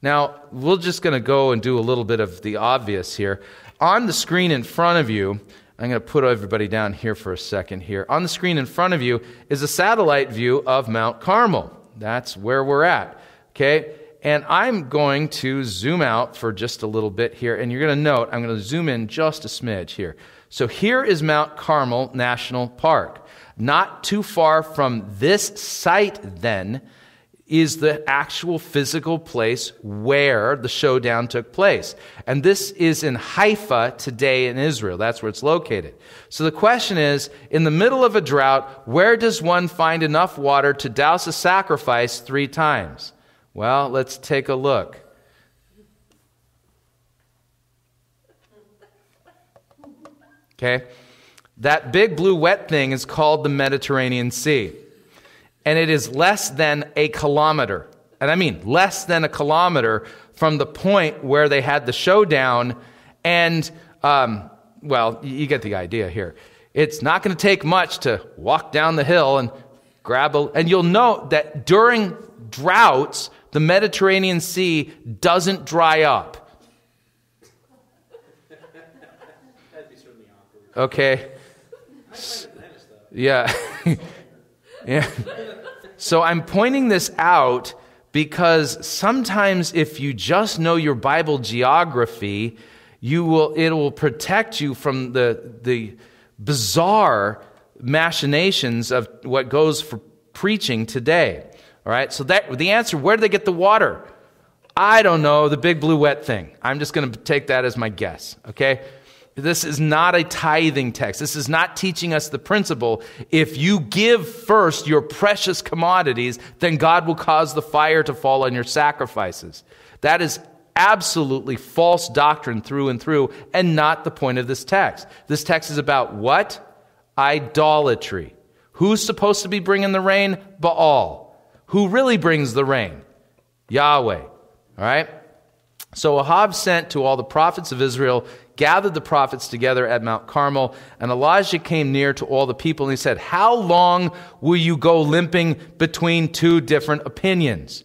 Now, we're just going to go and do a little bit of the obvious here. On the screen in front of you, I'm going to put everybody down here for a second here. On the screen in front of you is a satellite view of Mount Carmel. That's where we're at. Okay? And I'm going to zoom out for just a little bit here. And you're going to note, I'm going to zoom in just a smidge here. So here is Mount Carmel National Park. Not too far from this site, then, is the actual physical place where the showdown took place. And this is in Haifa today in Israel. That's where it's located. So the question is in the middle of a drought, where does one find enough water to douse a sacrifice three times? Well, let's take a look. Okay? That big blue wet thing is called the Mediterranean Sea and it is less than a kilometer. And I mean less than a kilometer from the point where they had the showdown. And, um, well, you get the idea here. It's not going to take much to walk down the hill and grab a. And you'll note that during droughts, the Mediterranean Sea doesn't dry up. Okay. Yeah. Yeah. So I'm pointing this out because sometimes if you just know your Bible geography, you will, it will protect you from the, the bizarre machinations of what goes for preaching today. All right, so that the answer, where do they get the water? I don't know, the big blue wet thing. I'm just going to take that as my guess, okay? This is not a tithing text. This is not teaching us the principle if you give first your precious commodities, then God will cause the fire to fall on your sacrifices. That is absolutely false doctrine through and through, and not the point of this text. This text is about what? Idolatry. Who's supposed to be bringing the rain? Baal. Who really brings the rain? Yahweh. All right? So Ahab sent to all the prophets of Israel gathered the prophets together at Mount Carmel, and Elijah came near to all the people, and he said, How long will you go limping between two different opinions?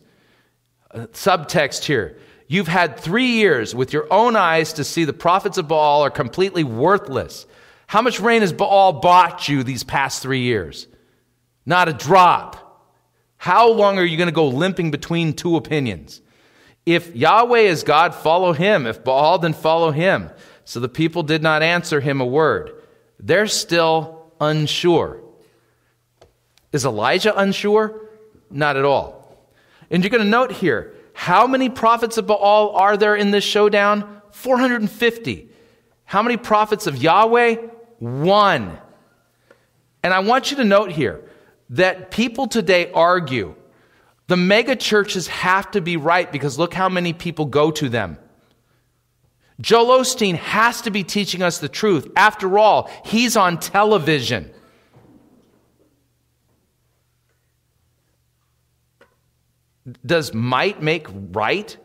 Uh, subtext here. You've had three years with your own eyes to see the prophets of Baal are completely worthless. How much rain has Baal bought you these past three years? Not a drop. How long are you going to go limping between two opinions? If Yahweh is God, follow him. If Baal, then follow him. So the people did not answer him a word. They're still unsure. Is Elijah unsure? Not at all. And you're going to note here how many prophets of Baal are there in this showdown? 450. How many prophets of Yahweh? One. And I want you to note here that people today argue the mega churches have to be right because look how many people go to them. Joel Osteen has to be teaching us the truth. After all, he's on television. Does might make right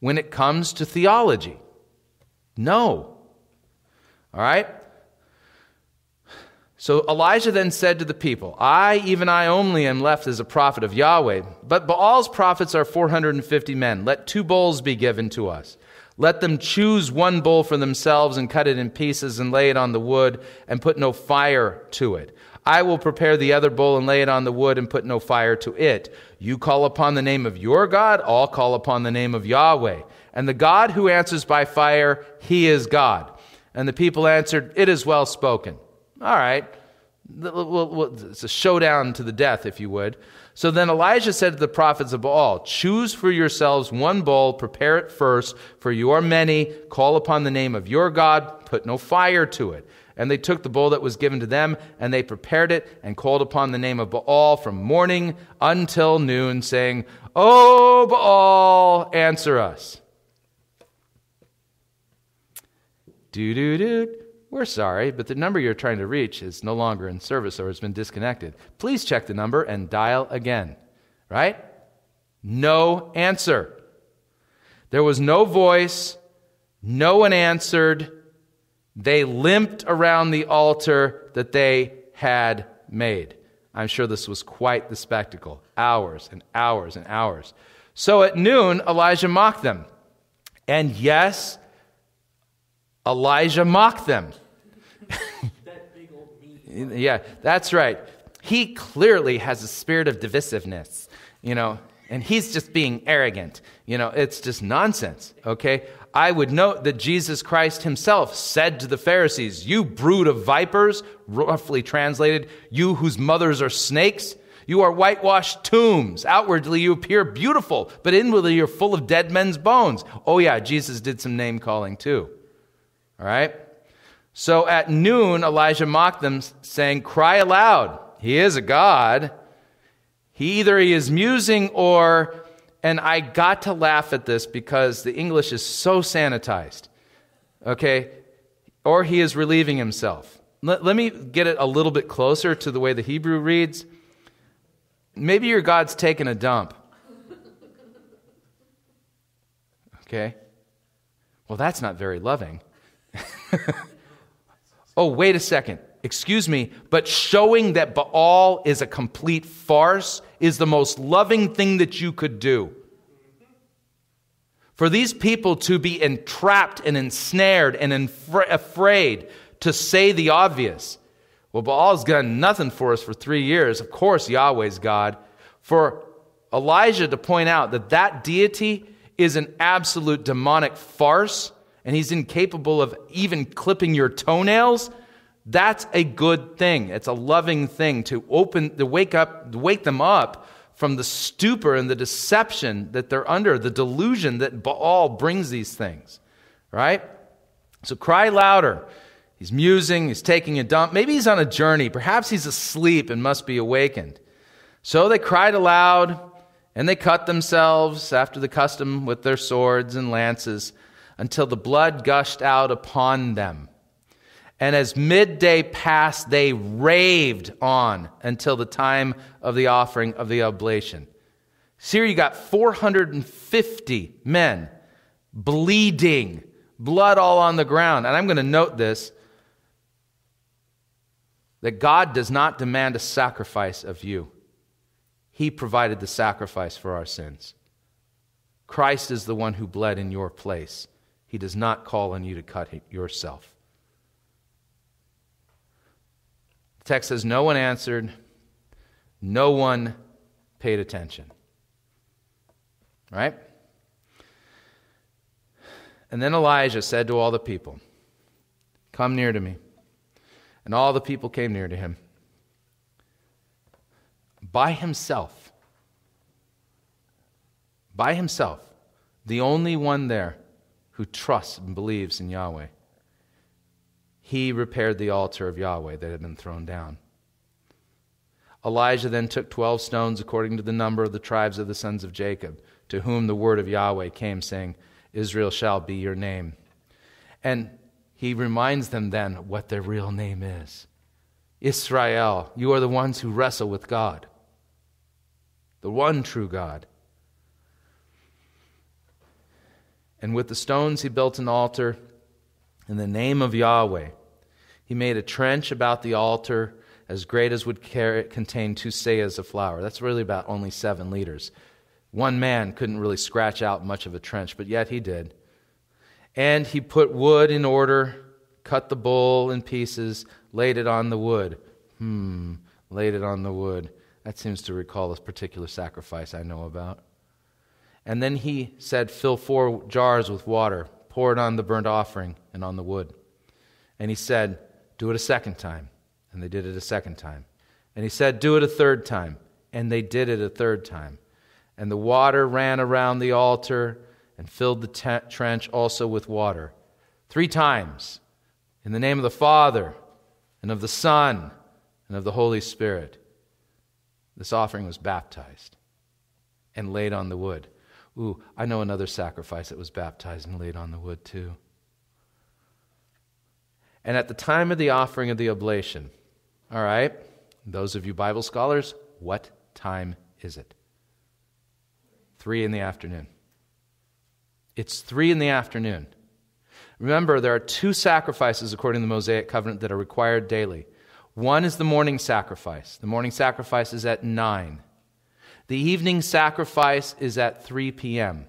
when it comes to theology? No. All right? So Elijah then said to the people, I, even I only, am left as a prophet of Yahweh. But Baal's prophets are 450 men. Let two bulls be given to us. Let them choose one bull for themselves and cut it in pieces and lay it on the wood and put no fire to it. I will prepare the other bull and lay it on the wood and put no fire to it. You call upon the name of your God, I'll call upon the name of Yahweh. And the God who answers by fire, he is God. And the people answered, It is well spoken. All right. It's a showdown to the death, if you would. So then Elijah said to the prophets of Baal, Choose for yourselves one bull, prepare it first, for you are many. Call upon the name of your God, put no fire to it. And they took the bull that was given to them, and they prepared it, and called upon the name of Baal from morning until noon, saying, O Baal, answer us. Do do do. We're sorry, but the number you're trying to reach is no longer in service or has been disconnected. Please check the number and dial again. Right? No answer. There was no voice. No one answered. They limped around the altar that they had made. I'm sure this was quite the spectacle. Hours and hours and hours. So at noon, Elijah mocked them. And yes, Elijah mocked them. yeah, that's right. He clearly has a spirit of divisiveness, you know, and he's just being arrogant. You know, it's just nonsense, okay? I would note that Jesus Christ himself said to the Pharisees, You brood of vipers, roughly translated, you whose mothers are snakes, you are whitewashed tombs. Outwardly, you appear beautiful, but inwardly, you're full of dead men's bones. Oh, yeah, Jesus did some name calling too. All right? So at noon, Elijah mocked them, saying, Cry aloud. He is a God. He either he is musing or, and I got to laugh at this because the English is so sanitized. Okay? Or he is relieving himself. Let, let me get it a little bit closer to the way the Hebrew reads. Maybe your God's taking a dump. Okay? Well, that's not very loving. oh, wait a second. Excuse me, but showing that Baal is a complete farce is the most loving thing that you could do. For these people to be entrapped and ensnared and enfra- afraid to say the obvious. Well, Baal's done nothing for us for three years. Of course, Yahweh's God. For Elijah to point out that that deity is an absolute demonic farce and he's incapable of even clipping your toenails, that's a good thing. It's a loving thing to open, to wake up, wake them up from the stupor and the deception that they're under, the delusion that Baal brings these things, right? So cry louder. He's musing, he's taking a dump. Maybe he's on a journey. Perhaps he's asleep and must be awakened. So they cried aloud and they cut themselves after the custom with their swords and lances until the blood gushed out upon them. And as midday passed, they raved on until the time of the offering of the oblation. So here you got 450 men bleeding, blood all on the ground. And I'm going to note this that God does not demand a sacrifice of you, He provided the sacrifice for our sins. Christ is the one who bled in your place. He does not call on you to cut yourself. The text says, No one answered, no one paid attention. Right? And then Elijah said to all the people, Come near to me. And all the people came near to him. By himself, by himself, the only one there who trusts and believes in Yahweh. He repaired the altar of Yahweh that had been thrown down. Elijah then took 12 stones according to the number of the tribes of the sons of Jacob, to whom the word of Yahweh came, saying, Israel shall be your name. And he reminds them then what their real name is Israel, you are the ones who wrestle with God, the one true God. And with the stones he built an altar in the name of Yahweh. He made a trench about the altar as great as would carry, contain two seahs of flour. That's really about only seven liters. One man couldn't really scratch out much of a trench, but yet he did. And he put wood in order, cut the bull in pieces, laid it on the wood. Hmm, laid it on the wood. That seems to recall a particular sacrifice I know about. And then he said, Fill four jars with water, pour it on the burnt offering and on the wood. And he said, Do it a second time. And they did it a second time. And he said, Do it a third time. And they did it a third time. And the water ran around the altar and filled the t- trench also with water. Three times. In the name of the Father, and of the Son, and of the Holy Spirit. This offering was baptized and laid on the wood. Ooh, I know another sacrifice that was baptized and laid on the wood too. And at the time of the offering of the oblation, all right, those of you Bible scholars, what time is it? Three in the afternoon. It's three in the afternoon. Remember, there are two sacrifices according to the Mosaic covenant that are required daily. One is the morning sacrifice. The morning sacrifice is at 9. The evening sacrifice is at 3 p.m.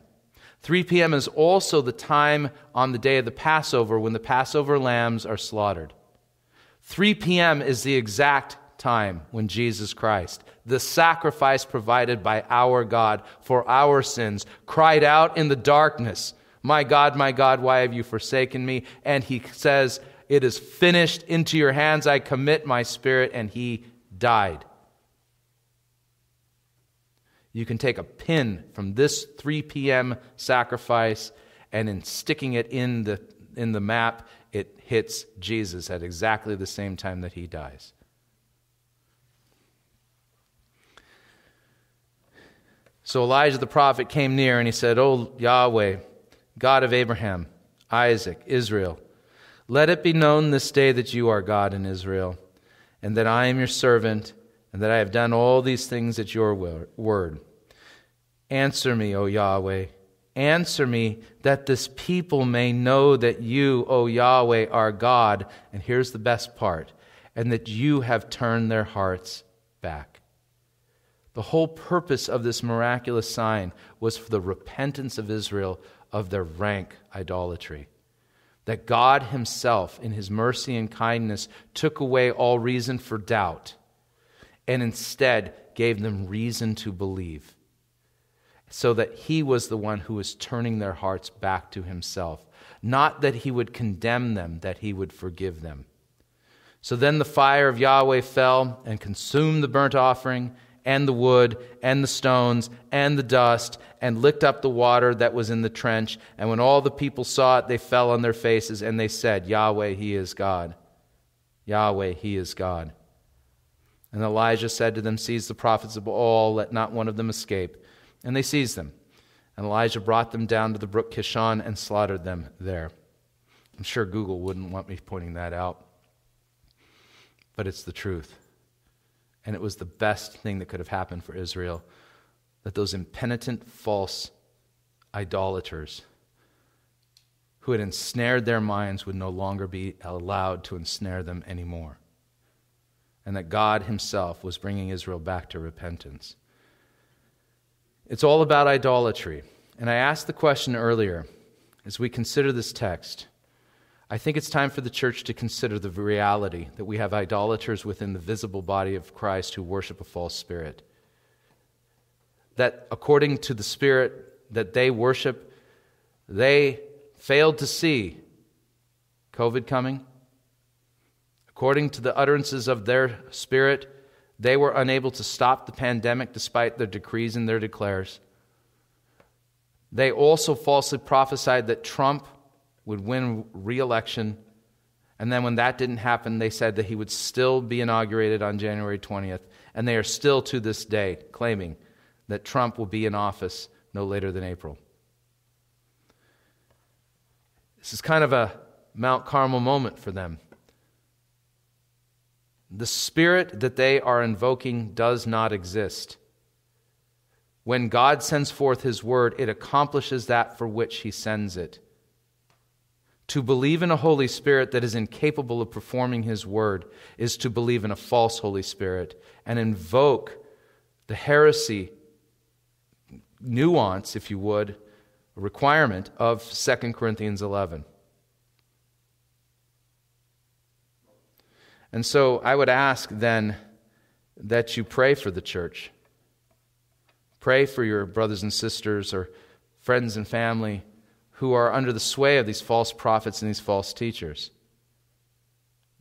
3 p.m. is also the time on the day of the Passover when the Passover lambs are slaughtered. 3 p.m. is the exact time when Jesus Christ, the sacrifice provided by our God for our sins, cried out in the darkness, My God, my God, why have you forsaken me? And he says, It is finished. Into your hands I commit my spirit. And he died. You can take a pin from this 3 p.m. sacrifice, and in sticking it in the, in the map, it hits Jesus at exactly the same time that he dies. So Elijah the prophet came near and he said, O Yahweh, God of Abraham, Isaac, Israel, let it be known this day that you are God in Israel, and that I am your servant and that I have done all these things at your word. Answer me, O Yahweh. Answer me that this people may know that you, O Yahweh, are God. And here's the best part and that you have turned their hearts back. The whole purpose of this miraculous sign was for the repentance of Israel of their rank idolatry. That God Himself, in His mercy and kindness, took away all reason for doubt and instead gave them reason to believe, so that he was the one who was turning their hearts back to himself. Not that he would condemn them, that he would forgive them. So then the fire of Yahweh fell and consumed the burnt offering, and the wood, and the stones, and the dust, and licked up the water that was in the trench. And when all the people saw it, they fell on their faces, and they said, Yahweh, He is God. Yahweh, He is God. And Elijah said to them, Seize the prophets of Baal, let not one of them escape. And they seized them. And Elijah brought them down to the brook Kishon and slaughtered them there. I'm sure Google wouldn't want me pointing that out, but it's the truth. And it was the best thing that could have happened for Israel that those impenitent false idolaters who had ensnared their minds would no longer be allowed to ensnare them anymore and that God Himself was bringing Israel back to repentance. It's all about idolatry. And I asked the question earlier as we consider this text. I think it's time for the church to consider the reality that we have idolaters within the visible body of Christ who worship a false spirit. That according to the spirit that they worship, they failed to see COVID coming, According to the utterances of their spirit, they were unable to stop the pandemic despite their decrees and their declares. They also falsely prophesied that Trump would win re election. And then when that didn't happen, they said that he would still be inaugurated on January 20th. And they are still to this day claiming that Trump will be in office no later than April. This is kind of a Mount Carmel moment for them. The spirit that they are invoking does not exist. When God sends forth his word, it accomplishes that for which he sends it. To believe in a Holy Spirit that is incapable of performing his word is to believe in a false Holy Spirit and invoke the heresy nuance, if you would, requirement of 2 Corinthians 11. And so I would ask then that you pray for the church. Pray for your brothers and sisters or friends and family who are under the sway of these false prophets and these false teachers.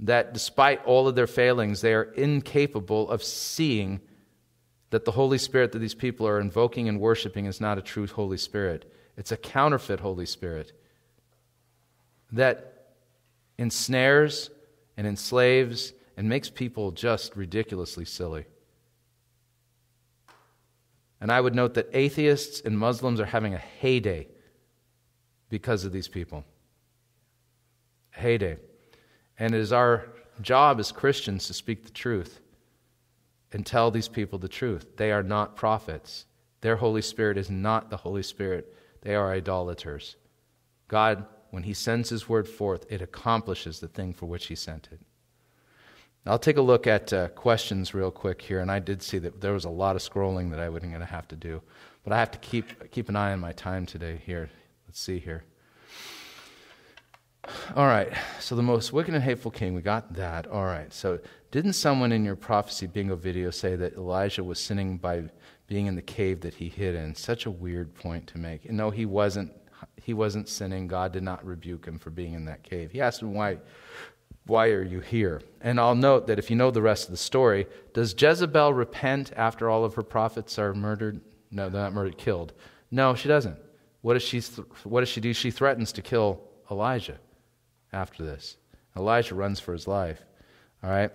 That despite all of their failings, they are incapable of seeing that the Holy Spirit that these people are invoking and worshiping is not a true Holy Spirit. It's a counterfeit Holy Spirit that ensnares and enslaves and makes people just ridiculously silly. And I would note that atheists and Muslims are having a heyday because of these people. Heyday. And it is our job as Christians to speak the truth and tell these people the truth. They are not prophets. Their Holy Spirit is not the Holy Spirit. They are idolaters. God when he sends his word forth, it accomplishes the thing for which he sent it. I'll take a look at uh, questions real quick here, and I did see that there was a lot of scrolling that I wasn't going to have to do, but I have to keep keep an eye on my time today. Here, let's see here. All right, so the most wicked and hateful king, we got that. All right, so didn't someone in your prophecy bingo video say that Elijah was sinning by being in the cave that he hid in? Such a weird point to make. No, he wasn't he wasn't sinning. God did not rebuke him for being in that cave. He asked him, Why, why are you here? And I'll note that if you know the rest of the story, does Jezebel repent after all of her prophets are murdered? No, they're not murdered, killed. No, she doesn't. What does she, th- what does she do? She threatens to kill Elijah after this. Elijah runs for his life. All right?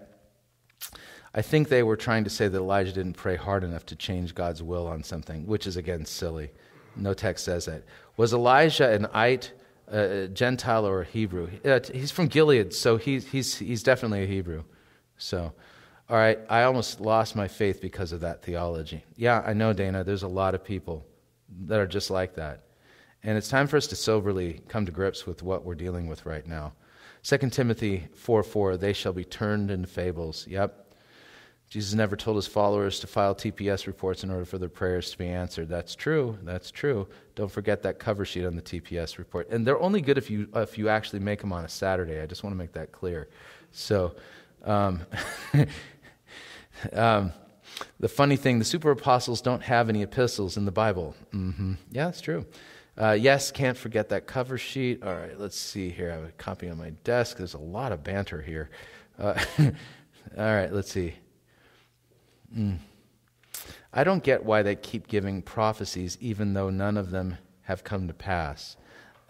I think they were trying to say that Elijah didn't pray hard enough to change God's will on something, which is again silly. No text says that. Was Elijah an Ite, a Gentile, or a Hebrew? Uh, he's from Gilead, so he's, he's, he's definitely a Hebrew. So, all right, I almost lost my faith because of that theology. Yeah, I know, Dana, there's a lot of people that are just like that. And it's time for us to soberly come to grips with what we're dealing with right now. 2 Timothy 4 4, they shall be turned into fables. Yep, Jesus never told his followers to file TPS reports in order for their prayers to be answered. That's true. That's true. Don't forget that cover sheet on the TPS report. And they're only good if you, if you actually make them on a Saturday. I just want to make that clear. So, um, um, the funny thing, the super apostles don't have any epistles in the Bible. Mm-hmm. Yeah, that's true. Uh, yes, can't forget that cover sheet. All right, let's see here. I have a copy on my desk. There's a lot of banter here. Uh, all right, let's see. Mm. I don't get why they keep giving prophecies even though none of them have come to pass.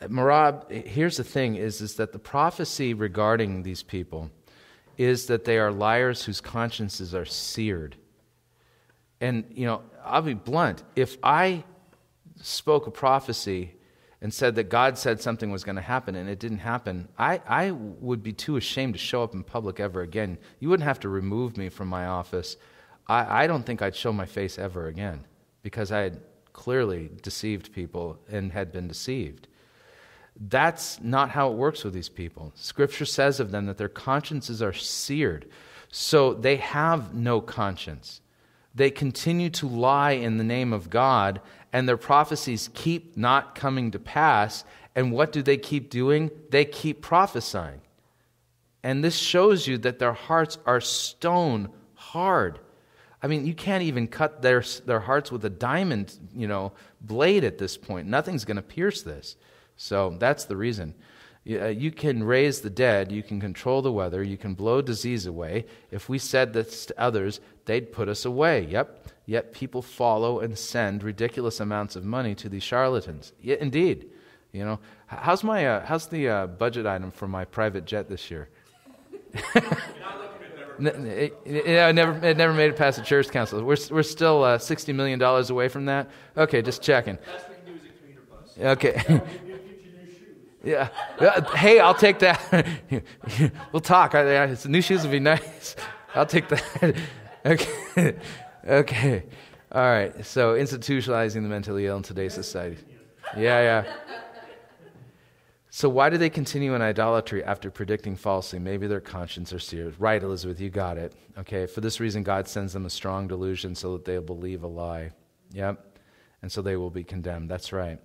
Uh, Marab, here's the thing is, is that the prophecy regarding these people is that they are liars whose consciences are seared. And, you know, I'll be blunt. If I spoke a prophecy and said that God said something was going to happen and it didn't happen, I, I would be too ashamed to show up in public ever again. You wouldn't have to remove me from my office I, I don't think I'd show my face ever again because I had clearly deceived people and had been deceived. That's not how it works with these people. Scripture says of them that their consciences are seared, so they have no conscience. They continue to lie in the name of God, and their prophecies keep not coming to pass. And what do they keep doing? They keep prophesying. And this shows you that their hearts are stone hard. I mean, you can't even cut their, their hearts with a diamond, you know, blade at this point. Nothing's going to pierce this. So that's the reason. Uh, you can raise the dead, you can control the weather, you can blow disease away. If we said this to others, they'd put us away. Yep. Yet people follow and send ridiculous amounts of money to these charlatans. Yeah, indeed. You know, how's my uh, how's the uh, budget item for my private jet this year? It, it, never, it never made it past the church council. We're, we're still uh, $60 million away from that. Okay, just checking. Okay. Yeah. Hey, I'll take that. we'll talk. New shoes would be nice. I'll take that. Okay. Okay. All right. So institutionalizing the mentally ill in today's society. Yeah, yeah. So why do they continue in idolatry after predicting falsely? Maybe their conscience are seared. Right, Elizabeth, you got it. Okay. For this reason, God sends them a strong delusion so that they'll believe a lie. Yep. And so they will be condemned. That's right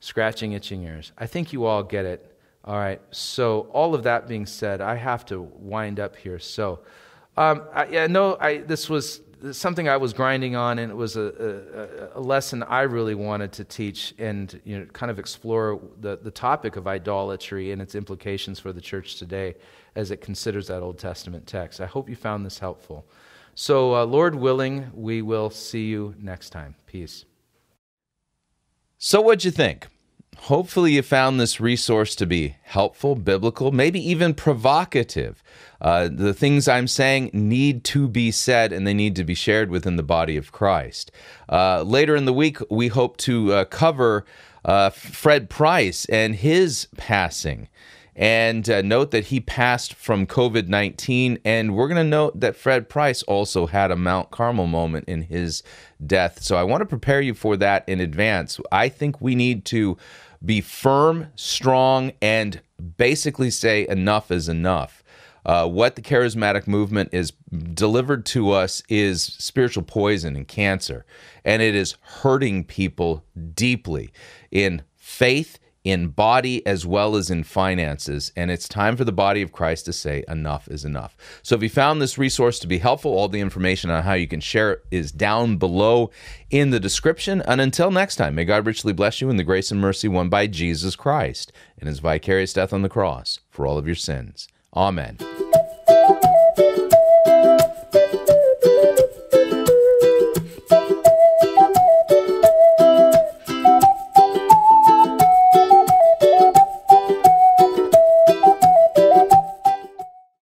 scratching itching ears. I think you all get it. All right. So, all of that being said, I have to wind up here. So, um, I, I know I, this was something I was grinding on, and it was a, a, a, lesson I really wanted to teach and you know, kind of explore the, the topic of idolatry and its implications for the church today as it considers that Old Testament text. I hope you found this helpful. So, uh, Lord willing, we will see you next time. Peace. So, what'd you think? Hopefully, you found this resource to be helpful, biblical, maybe even provocative. Uh, the things I'm saying need to be said and they need to be shared within the body of Christ. Uh, later in the week, we hope to uh, cover uh, Fred Price and his passing. And uh, note that he passed from COVID 19. And we're going to note that Fred Price also had a Mount Carmel moment in his death. So I want to prepare you for that in advance. I think we need to be firm, strong, and basically say enough is enough. Uh, what the charismatic movement is delivered to us is spiritual poison and cancer, and it is hurting people deeply in faith in body as well as in finances. And it's time for the body of Christ to say, enough is enough. So if you found this resource to be helpful, all the information on how you can share it is down below in the description. And until next time, may God richly bless you in the grace and mercy won by Jesus Christ and his vicarious death on the cross for all of your sins. Amen.